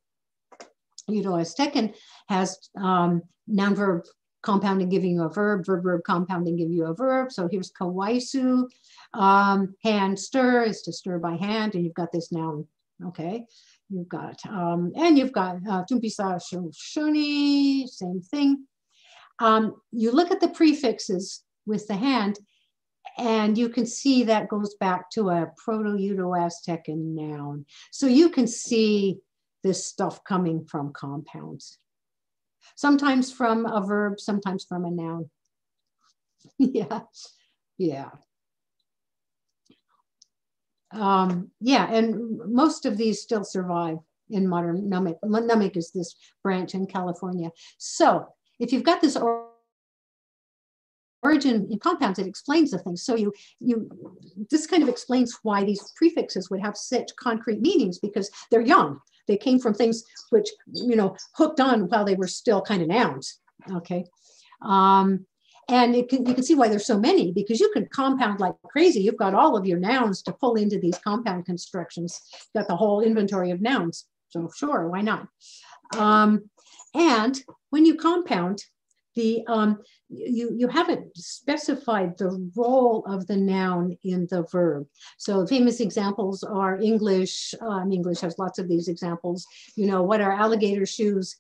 Uto-Aztecan has um, noun verb compounding giving you a verb, verb verb compounding give you a verb. So here's kawaisu. Um, hand stir is to stir by hand, and you've got this noun. Okay, you've got um, and you've got uh, tumpisa shoni, same thing. Um, you look at the prefixes with the hand, and you can see that goes back to a Proto-Uto-Aztecan noun. So you can see this stuff coming from compounds. Sometimes from a verb, sometimes from a noun. [laughs] yeah, yeah. Um, yeah, and most of these still survive in modern Numic. Numic is this branch in California. So if you've got this origin in compounds, it explains the things. So you, you, this kind of explains why these prefixes would have such concrete meanings because they're young. They came from things which, you know, hooked on while they were still kind of nouns, okay? Um, and can, you can see why there's so many because you can compound like crazy. You've got all of your nouns to pull into these compound constructions. You've got the whole inventory of nouns. So sure, why not? Um, and when you compound, the um, you you haven't specified the role of the noun in the verb. So famous examples are English. Um, English has lots of these examples. You know, what are alligator shoes?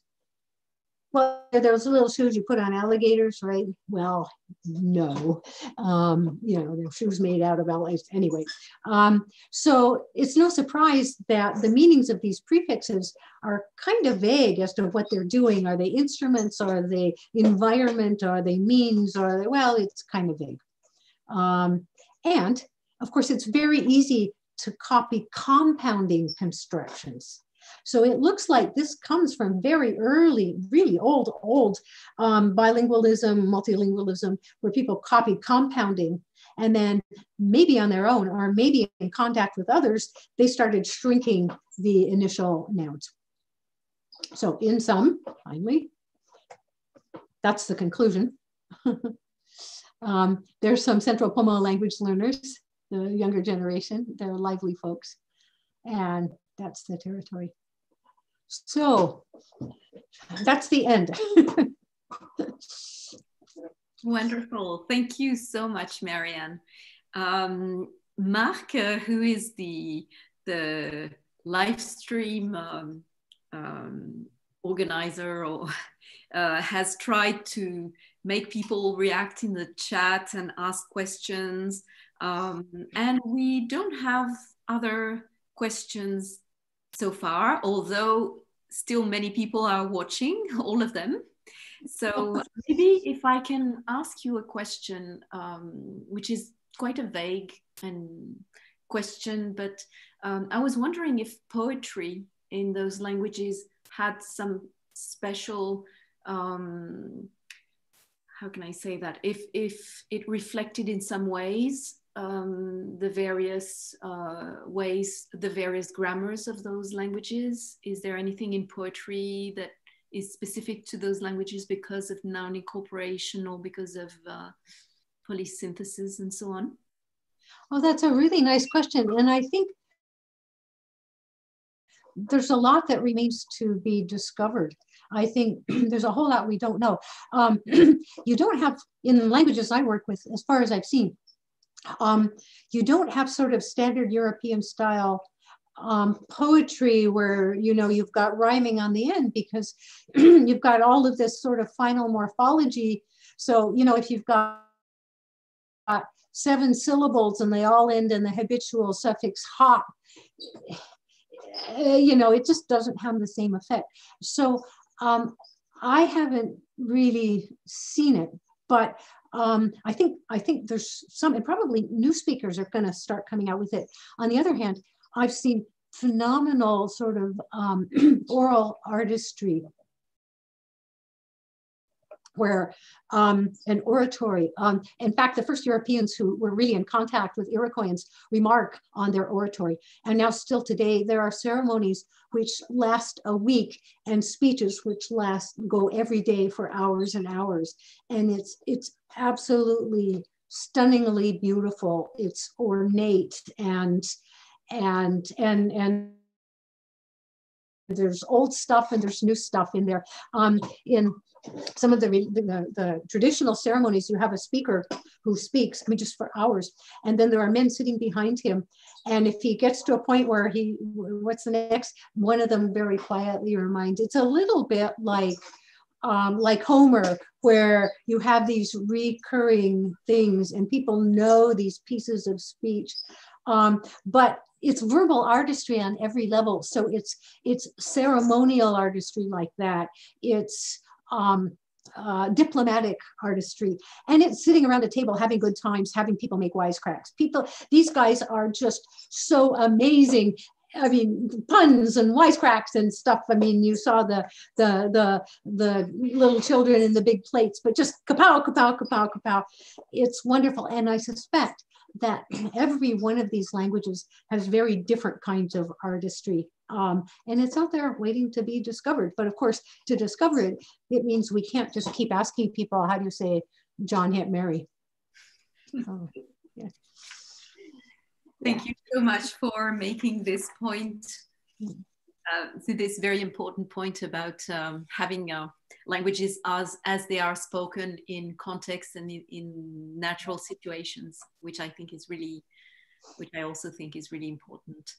Well, those little shoes you put on alligators, right? Well, no. Um, you know, they're shoes made out of alligators. Anyway, um, so it's no surprise that the meanings of these prefixes are kind of vague as to what they're doing. Are they instruments? Are they environment? Are they means? Or well, it's kind of vague. Um, and of course, it's very easy to copy compounding constructions. So it looks like this comes from very early, really old, old um, bilingualism, multilingualism, where people copied compounding and then maybe on their own or maybe in contact with others, they started shrinking the initial nouns. So in sum, finally, that's the conclusion. [laughs] um, there's some Central Pomo language learners, the younger generation, they're lively folks. And that's the territory. So that's the end. [laughs] Wonderful. Thank you so much, Marianne. Um, Mark, uh, who is the, the live stream um, um, organizer or [laughs] uh, has tried to make people react in the chat and ask questions. Um, and we don't have other questions so far, although still many people are watching, [laughs] all of them. So maybe if I can ask you a question, um, which is quite a vague and question, but um, I was wondering if poetry in those languages had some special um, how can I say that if if it reflected in some ways um, the various uh, ways the various grammars of those languages is there anything in poetry that is specific to those languages because of noun incorporation or because of uh, polysynthesis and so on? Oh, that's a really nice question. And I think there's a lot that remains to be discovered. I think [clears throat] there's a whole lot we don't know. Um, [clears throat] you don't have, in languages I work with, as far as I've seen, um, you don't have sort of standard European style um, poetry where you know you've got rhyming on the end because [clears throat] you've got all of this sort of final morphology. So you know if you've got seven syllables and they all end in the habitual suffix ha, eh, you know it just doesn't have the same effect. So um, I haven't really seen it, but um, I think I think there's some, and probably new speakers are going to start coming out with it. On the other hand, I've seen phenomenal sort of um, [clears throat] oral artistry where um, an oratory, um, in fact, the first Europeans who were really in contact with Iroquoians remark on their oratory. And now still today, there are ceremonies which last a week and speeches which last, go every day for hours and hours. And it's, it's absolutely stunningly beautiful. It's ornate and and and and there's old stuff and there's new stuff in there. Um, in some of the, the, the, traditional ceremonies, you have a speaker who speaks, I mean, just for hours. And then there are men sitting behind him. And if he gets to a point where he, what's the next? One of them very quietly reminds, it's a little bit like, um, like Homer, where you have these recurring things and people know these pieces of speech. Um, but it's verbal artistry on every level. So it's it's ceremonial artistry like that. It's um, uh, diplomatic artistry, and it's sitting around a table having good times, having people make wisecracks. People, these guys are just so amazing. I mean, puns and wisecracks and stuff. I mean, you saw the the the the little children in the big plates, but just kapow, kapow, kapow, kapow. It's wonderful, and I suspect that every one of these languages has very different kinds of artistry. Um, and it's out there waiting to be discovered. But of course, to discover it, it means we can't just keep asking people, how do you say John hit Mary? Oh, yeah. Thank you so much for making this point, uh, this very important point about um, having uh, languages as, as they are spoken in context and in, in natural situations, which I think is really, which I also think is really important.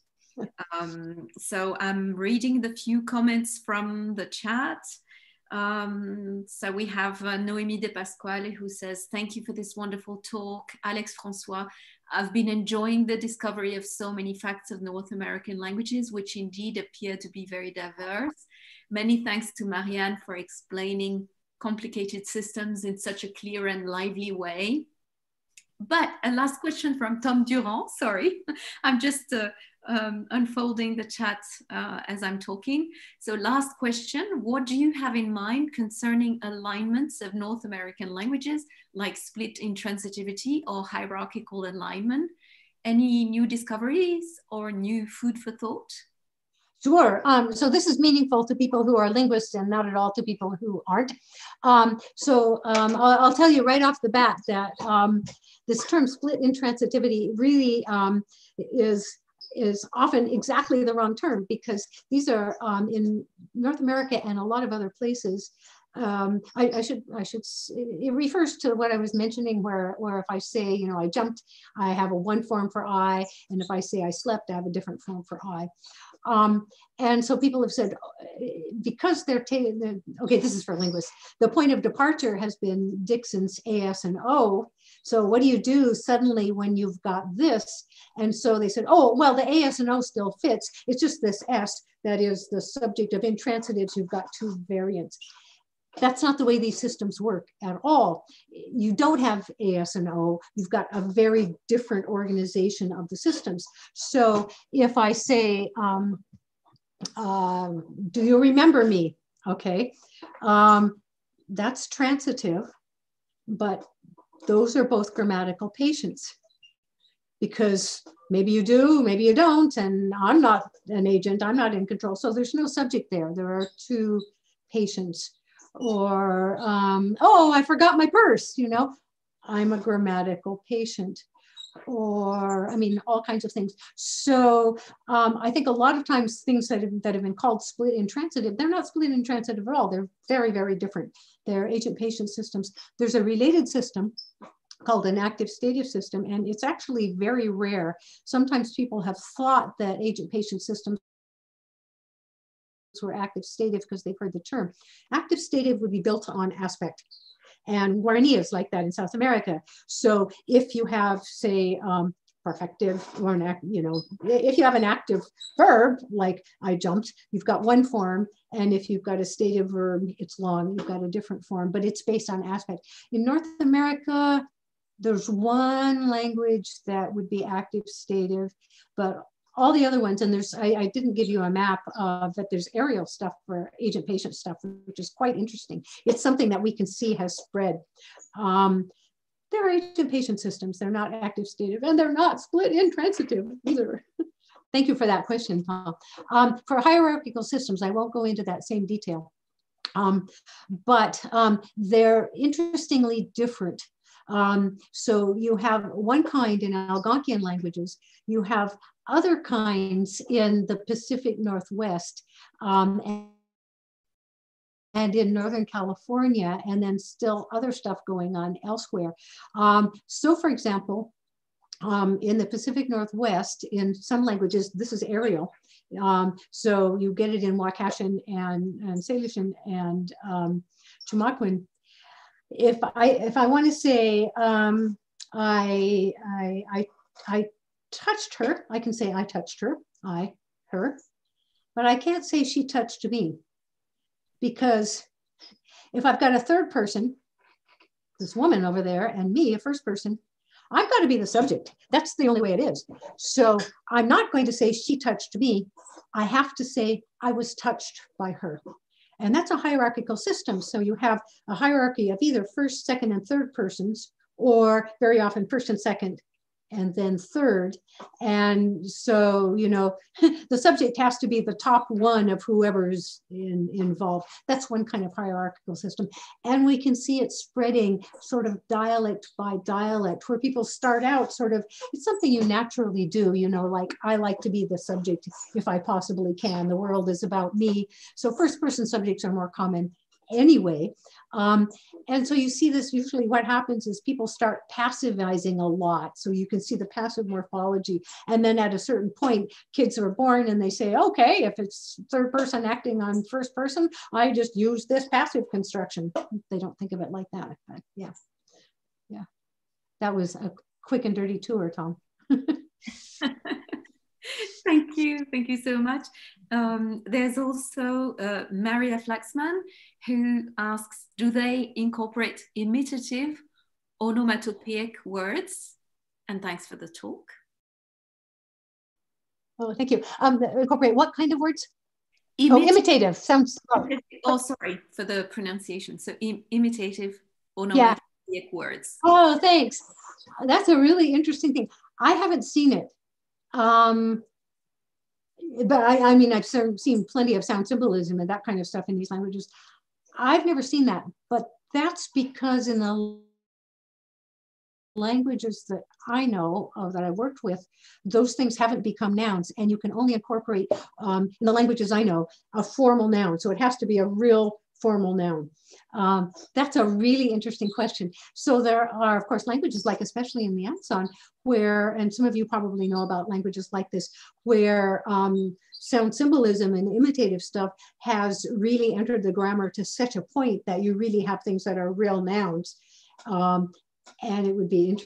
Um, so I'm reading the few comments from the chat. Um, so we have uh, Noemi De Pasquale who says, thank you for this wonderful talk. Alex Francois, I've been enjoying the discovery of so many facts of North American languages, which indeed appear to be very diverse. Many thanks to Marianne for explaining complicated systems in such a clear and lively way. But a last question from Tom Durand, sorry. [laughs] I'm just uh, um, unfolding the chat uh, as I'm talking. So last question, what do you have in mind concerning alignments of North American languages like split intransitivity or hierarchical alignment? Any new discoveries or new food for thought? Sure. Um, so this is meaningful to people who are linguists and not at all to people who aren't. Um, so um, I'll, I'll, tell you right off the bat that um, this term split intransitivity really um, is is often exactly the wrong term because these are um, in North America and a lot of other places. Um, I, I, should I should it refers to what I was mentioning where where if I say you know I jumped I have a one form for I and if I say I slept I have a different form for I. Um, and so people have said, because they're taking, okay, this is for linguists, the point of departure has been Dixon's AS and O. So what do you do suddenly when you've got this? And so they said, oh, well, the AS and O still fits. It's just this S that is the subject of intransitives. You've got two variants. That's not the way these systems work at all. You don't have AS and O, you've got a very different organization of the systems. So if I say, um, uh, do you remember me? Okay, um, that's transitive, but those are both grammatical patients because maybe you do, maybe you don't, and I'm not an agent, I'm not in control. So there's no subject there. There are two patients or um, oh i forgot my purse you know i'm a grammatical patient or i mean all kinds of things. So um, i think a lot of times things that have, that have been called split intransitive they're not split intransitive at all. They're very very different. They're agent patient systems. There's a related system called an active stative system and it's actually very rare. Sometimes people have thought that agent patient systems were active stative because they've heard the term. Active stative would be built on aspect. And Guarani is like that in South America. So if you have, say, um, perfective or an act, you know, if you have an active verb like I jumped, you've got one form. And if you've got a stative verb, it's long, you've got a different form, but it's based on aspect. In North America, there's one language that would be active stative, but all the other ones, and there's, I, I, didn't give you a map, uh, but there's areal stuff for agent patient stuff, which is quite interesting. It's something that we can see has spread. Um, they're agent patient systems. They're not active stative and they're not split intransitive either. [laughs] Thank you for that question, Paul. Um, for hierarchical systems, I won't go into that same detail, um, but um, they're interestingly different um, so you have one kind in Algonquian languages, you have other kinds in the Pacific Northwest um, and, in Northern California, and then still other stuff going on elsewhere. Um, so for example, um, in the Pacific Northwest, in some languages, this is areal. Um, so you get it in Wakashan and, and Salishan and um, Chimakuan. If I if I want to say um, I, I I I touched her. I can say I touched her, I, her, but I can't say she touched me because if I've got a third person, this woman over there, and me, a first person, I've got to be the subject. That's the only way it is. So I'm not going to say she touched me. I have to say I was touched by her. And that's a hierarchical system. So you have a hierarchy of either first, second, and third persons, or very often first and second, and then third. And so, you know, [laughs] the subject has to be the top one of whoever's in, involved. That's one kind of hierarchical system. And we can see it spreading sort of dialect by dialect, where people start out sort of, it's something you naturally do, you know, like I like to be the subject if I possibly can. The world is about me. So first person subjects are more common anyway. Um, and so you see this usually what happens is people start passivizing a lot. So you can see the passive morphology. And then at a certain point, kids are born and they say, okay, if it's third person acting on first person, I just use this passive construction. They don't think of it like that. But yeah. Yeah. That was a quick and dirty tour, Tom. [laughs] [laughs] Thank you. Thank you so much. Um, there's also uh, Maria Flaxman who asks, do they incorporate imitative onomatopoeic words? And thanks for the talk. Oh, thank you. Um, incorporate what kind of words? Imit oh, imitative sounds. Oh. oh, sorry for the pronunciation. So Im imitative onomatopoeic yeah. words. Oh, thanks. That's a really interesting thing. I haven't seen it. Um, but I, I mean, I've seen plenty of sound symbolism and that kind of stuff in these languages. I've never seen that, but that's because in the languages that I know of that I worked with, those things haven't become nouns, and you can only incorporate um, in the languages I know a formal noun. So it has to be a real formal noun. Um, that's a really interesting question. So there are, of course, languages like, especially in the Amazon, where, and some of you probably know about languages like this, where um, sound symbolism and imitative stuff has really entered the grammar to such a point that you really have things that are real nouns. Um, and it would be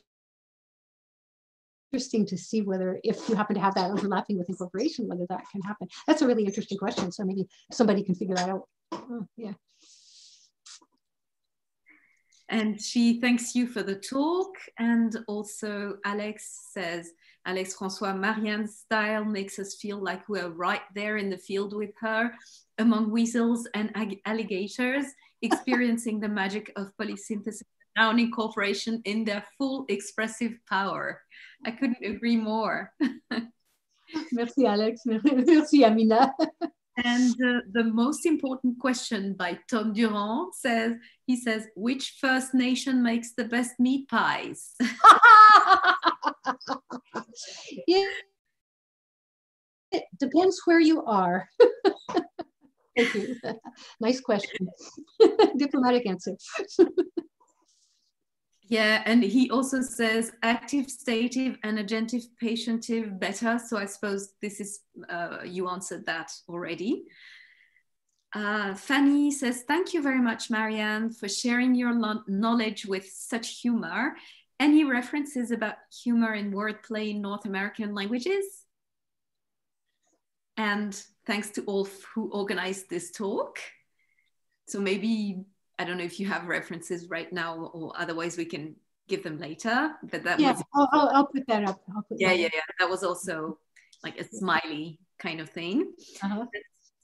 interesting to see whether if you happen to have that overlapping with incorporation, whether that can happen. That's a really interesting question. So maybe somebody can figure that out. Oh, yeah. And she thanks you for the talk. And also Alex says, Alex Francois, Marianne's style makes us feel like we're right there in the field with her among weasels and alligators, [laughs] experiencing the magic of polysynthesis noun incorporation in their full expressive power. I couldn't agree more. [laughs] Merci Alex, merci Amina. [laughs] and uh, the most important question by Tom Durand says, he says, which First Nation makes the best meat pies? [laughs] yeah. It depends where you are. [laughs] Thank you. [laughs] nice question. Diplomatic answer. Yeah, and he also says active, stative, and agentive, patientive better. So I suppose this is, uh, you answered that already. Uh, Fanny says, thank you very much, Marianne, for sharing your knowledge with such humor. Any references about humor in wordplay in North American languages? And thanks to all who organized this talk. So maybe I don't know if you have references right now, or otherwise we can give them later. But that yeah, was, I'll, I'll, I'll put that up. Put yeah, that yeah, up. yeah. That was also like a smiley kind of thing. Uh-huh.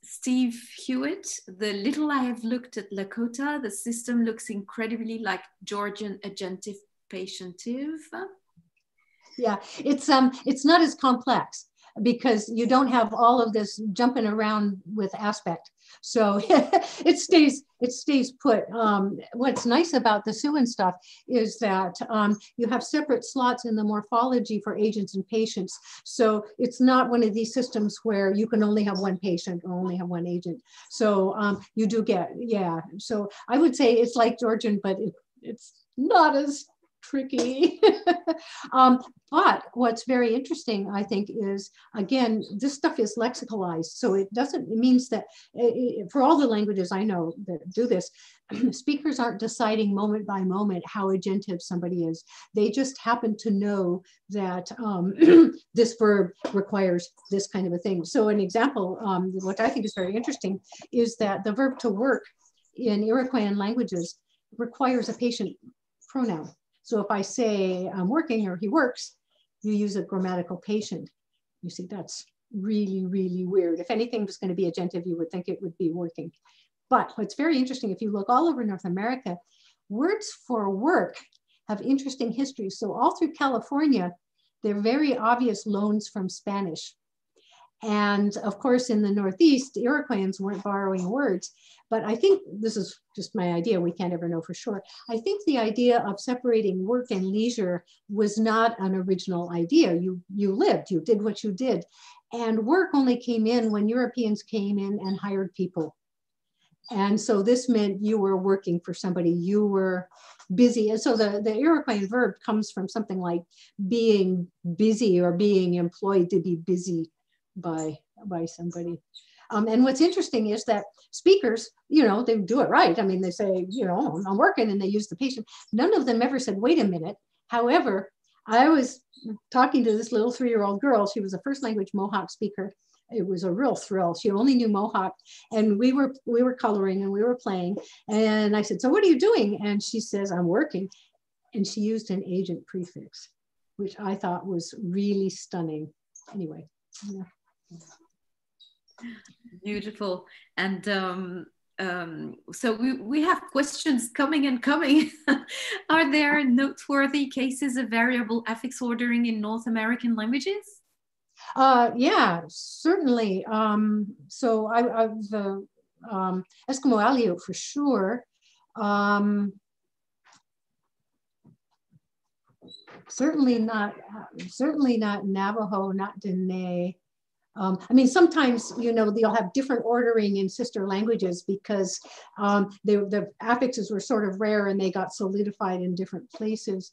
Steve Hewitt, the little I have looked at Lakota, the system looks incredibly like Georgian agentive patientive. Yeah, it's um, it's not as complex because you don't have all of this jumping around with aspect. So [laughs] it stays it stays put. Um, what's nice about the Siouan stuff is that um, you have separate slots in the morphology for agents and patients. So it's not one of these systems where you can only have one patient or only have one agent. So um, you do get, yeah. So I would say it's like Georgian, but it, it's not as tricky. [laughs] um, but what's very interesting, I think, is again, this stuff is lexicalized. So it doesn't, it means that it, for all the languages I know that do this, [clears throat] speakers aren't deciding moment by moment how agentive somebody is. They just happen to know that um, [clears throat] this verb requires this kind of a thing. So an example, um, which I think is very interesting, is that the verb to work in Iroquoian languages requires a patient pronoun. So if I say I'm working or he works, you use a grammatical patient. You see, that's really, really weird. If anything was going to be agentive, you would think it would be working. But what's very interesting, if you look all over North America, words for work have interesting histories. So all through California, they're very obvious loans from Spanish. And of course, in the Northeast, the Iroquoians weren't borrowing words. But I think this is just my idea. We can't ever know for sure. I think the idea of separating work and leisure was not an original idea. You, you lived, you did what you did. And work only came in when Europeans came in and hired people. And so this meant you were working for somebody, you were busy. And so the, the Iroquois verb comes from something like being busy or being employed to be busy by by somebody. Um, and what's interesting is that speakers, you know, they do it right. I mean, they say, you know, I'm working and they use the patient. None of them ever said, wait a minute. However, I was talking to this little three-year-old girl. She was a first language Mohawk speaker. It was a real thrill. She only knew Mohawk, and we were we were coloring and we were playing. And I said, "So what are you doing?" And she says, "I'm working." And she used an agent prefix, which I thought was really stunning. Anyway, yeah. Beautiful. And um, um, so we, we have questions coming and coming. [laughs] Are there noteworthy cases of variable affix ordering in North American languages? Uh, yeah, certainly. Um, so I, I've the um, Eskimo Aleut for sure. Um, certainly not, certainly not Navajo, not Dene. Um, I mean, sometimes, you know, they'll have different ordering in sister languages because um, they, the affixes were sort of rare and they got solidified in different places.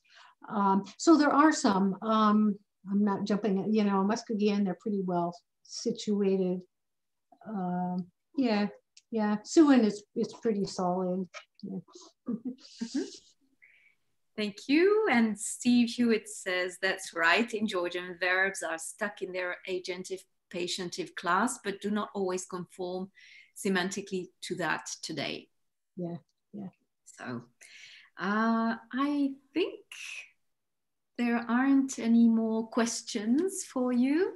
Um, so there are some, um, I'm not jumping, you know, Muskogean, they're pretty well situated. Um, yeah, yeah, Siouan is, is pretty solid. Yeah. mm -hmm. Thank you. And Steve Hewitt says that's right. In Georgian, verbs are stuck in their agentive patientive class, but do not always conform semantically to that today. Yeah, yeah. So uh, I think there aren't any more questions for you.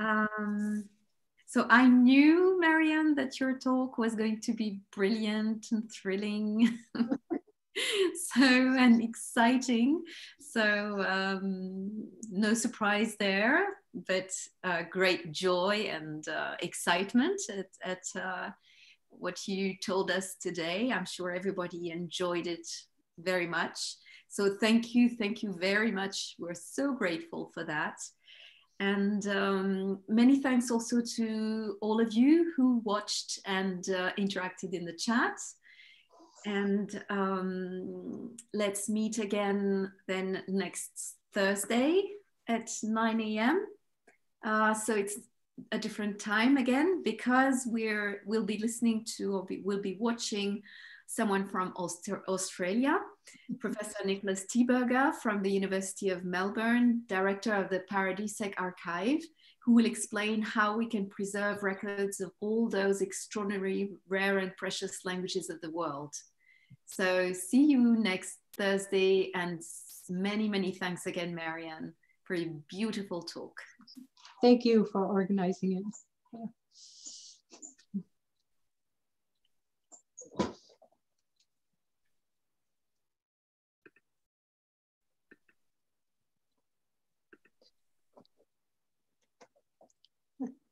Um, so I knew, Marianne, that your talk was going to be brilliant and thrilling. [laughs] so and exciting so um, no surprise there but uh, great joy and uh, excitement at, at uh, what you told us today. I'm sure everybody enjoyed it very much. So thank you thank you very much. We're so grateful for that. And um, many thanks also to all of you who watched and uh, interacted in the chat. And um, let's meet again then next Thursday at 9 a.m. Uh, so it's a different time again because we're we'll be listening to or be, we'll be watching someone from Aust Australia, Professor Nicholas Thieberger from the University of Melbourne, director of the Paradisec Archive, who will explain how we can preserve records of all those extraordinary, rare and precious languages of the world. So see you next Thursday and many, many thanks again, Marianne, a beautiful talk. Thank you for organizing it.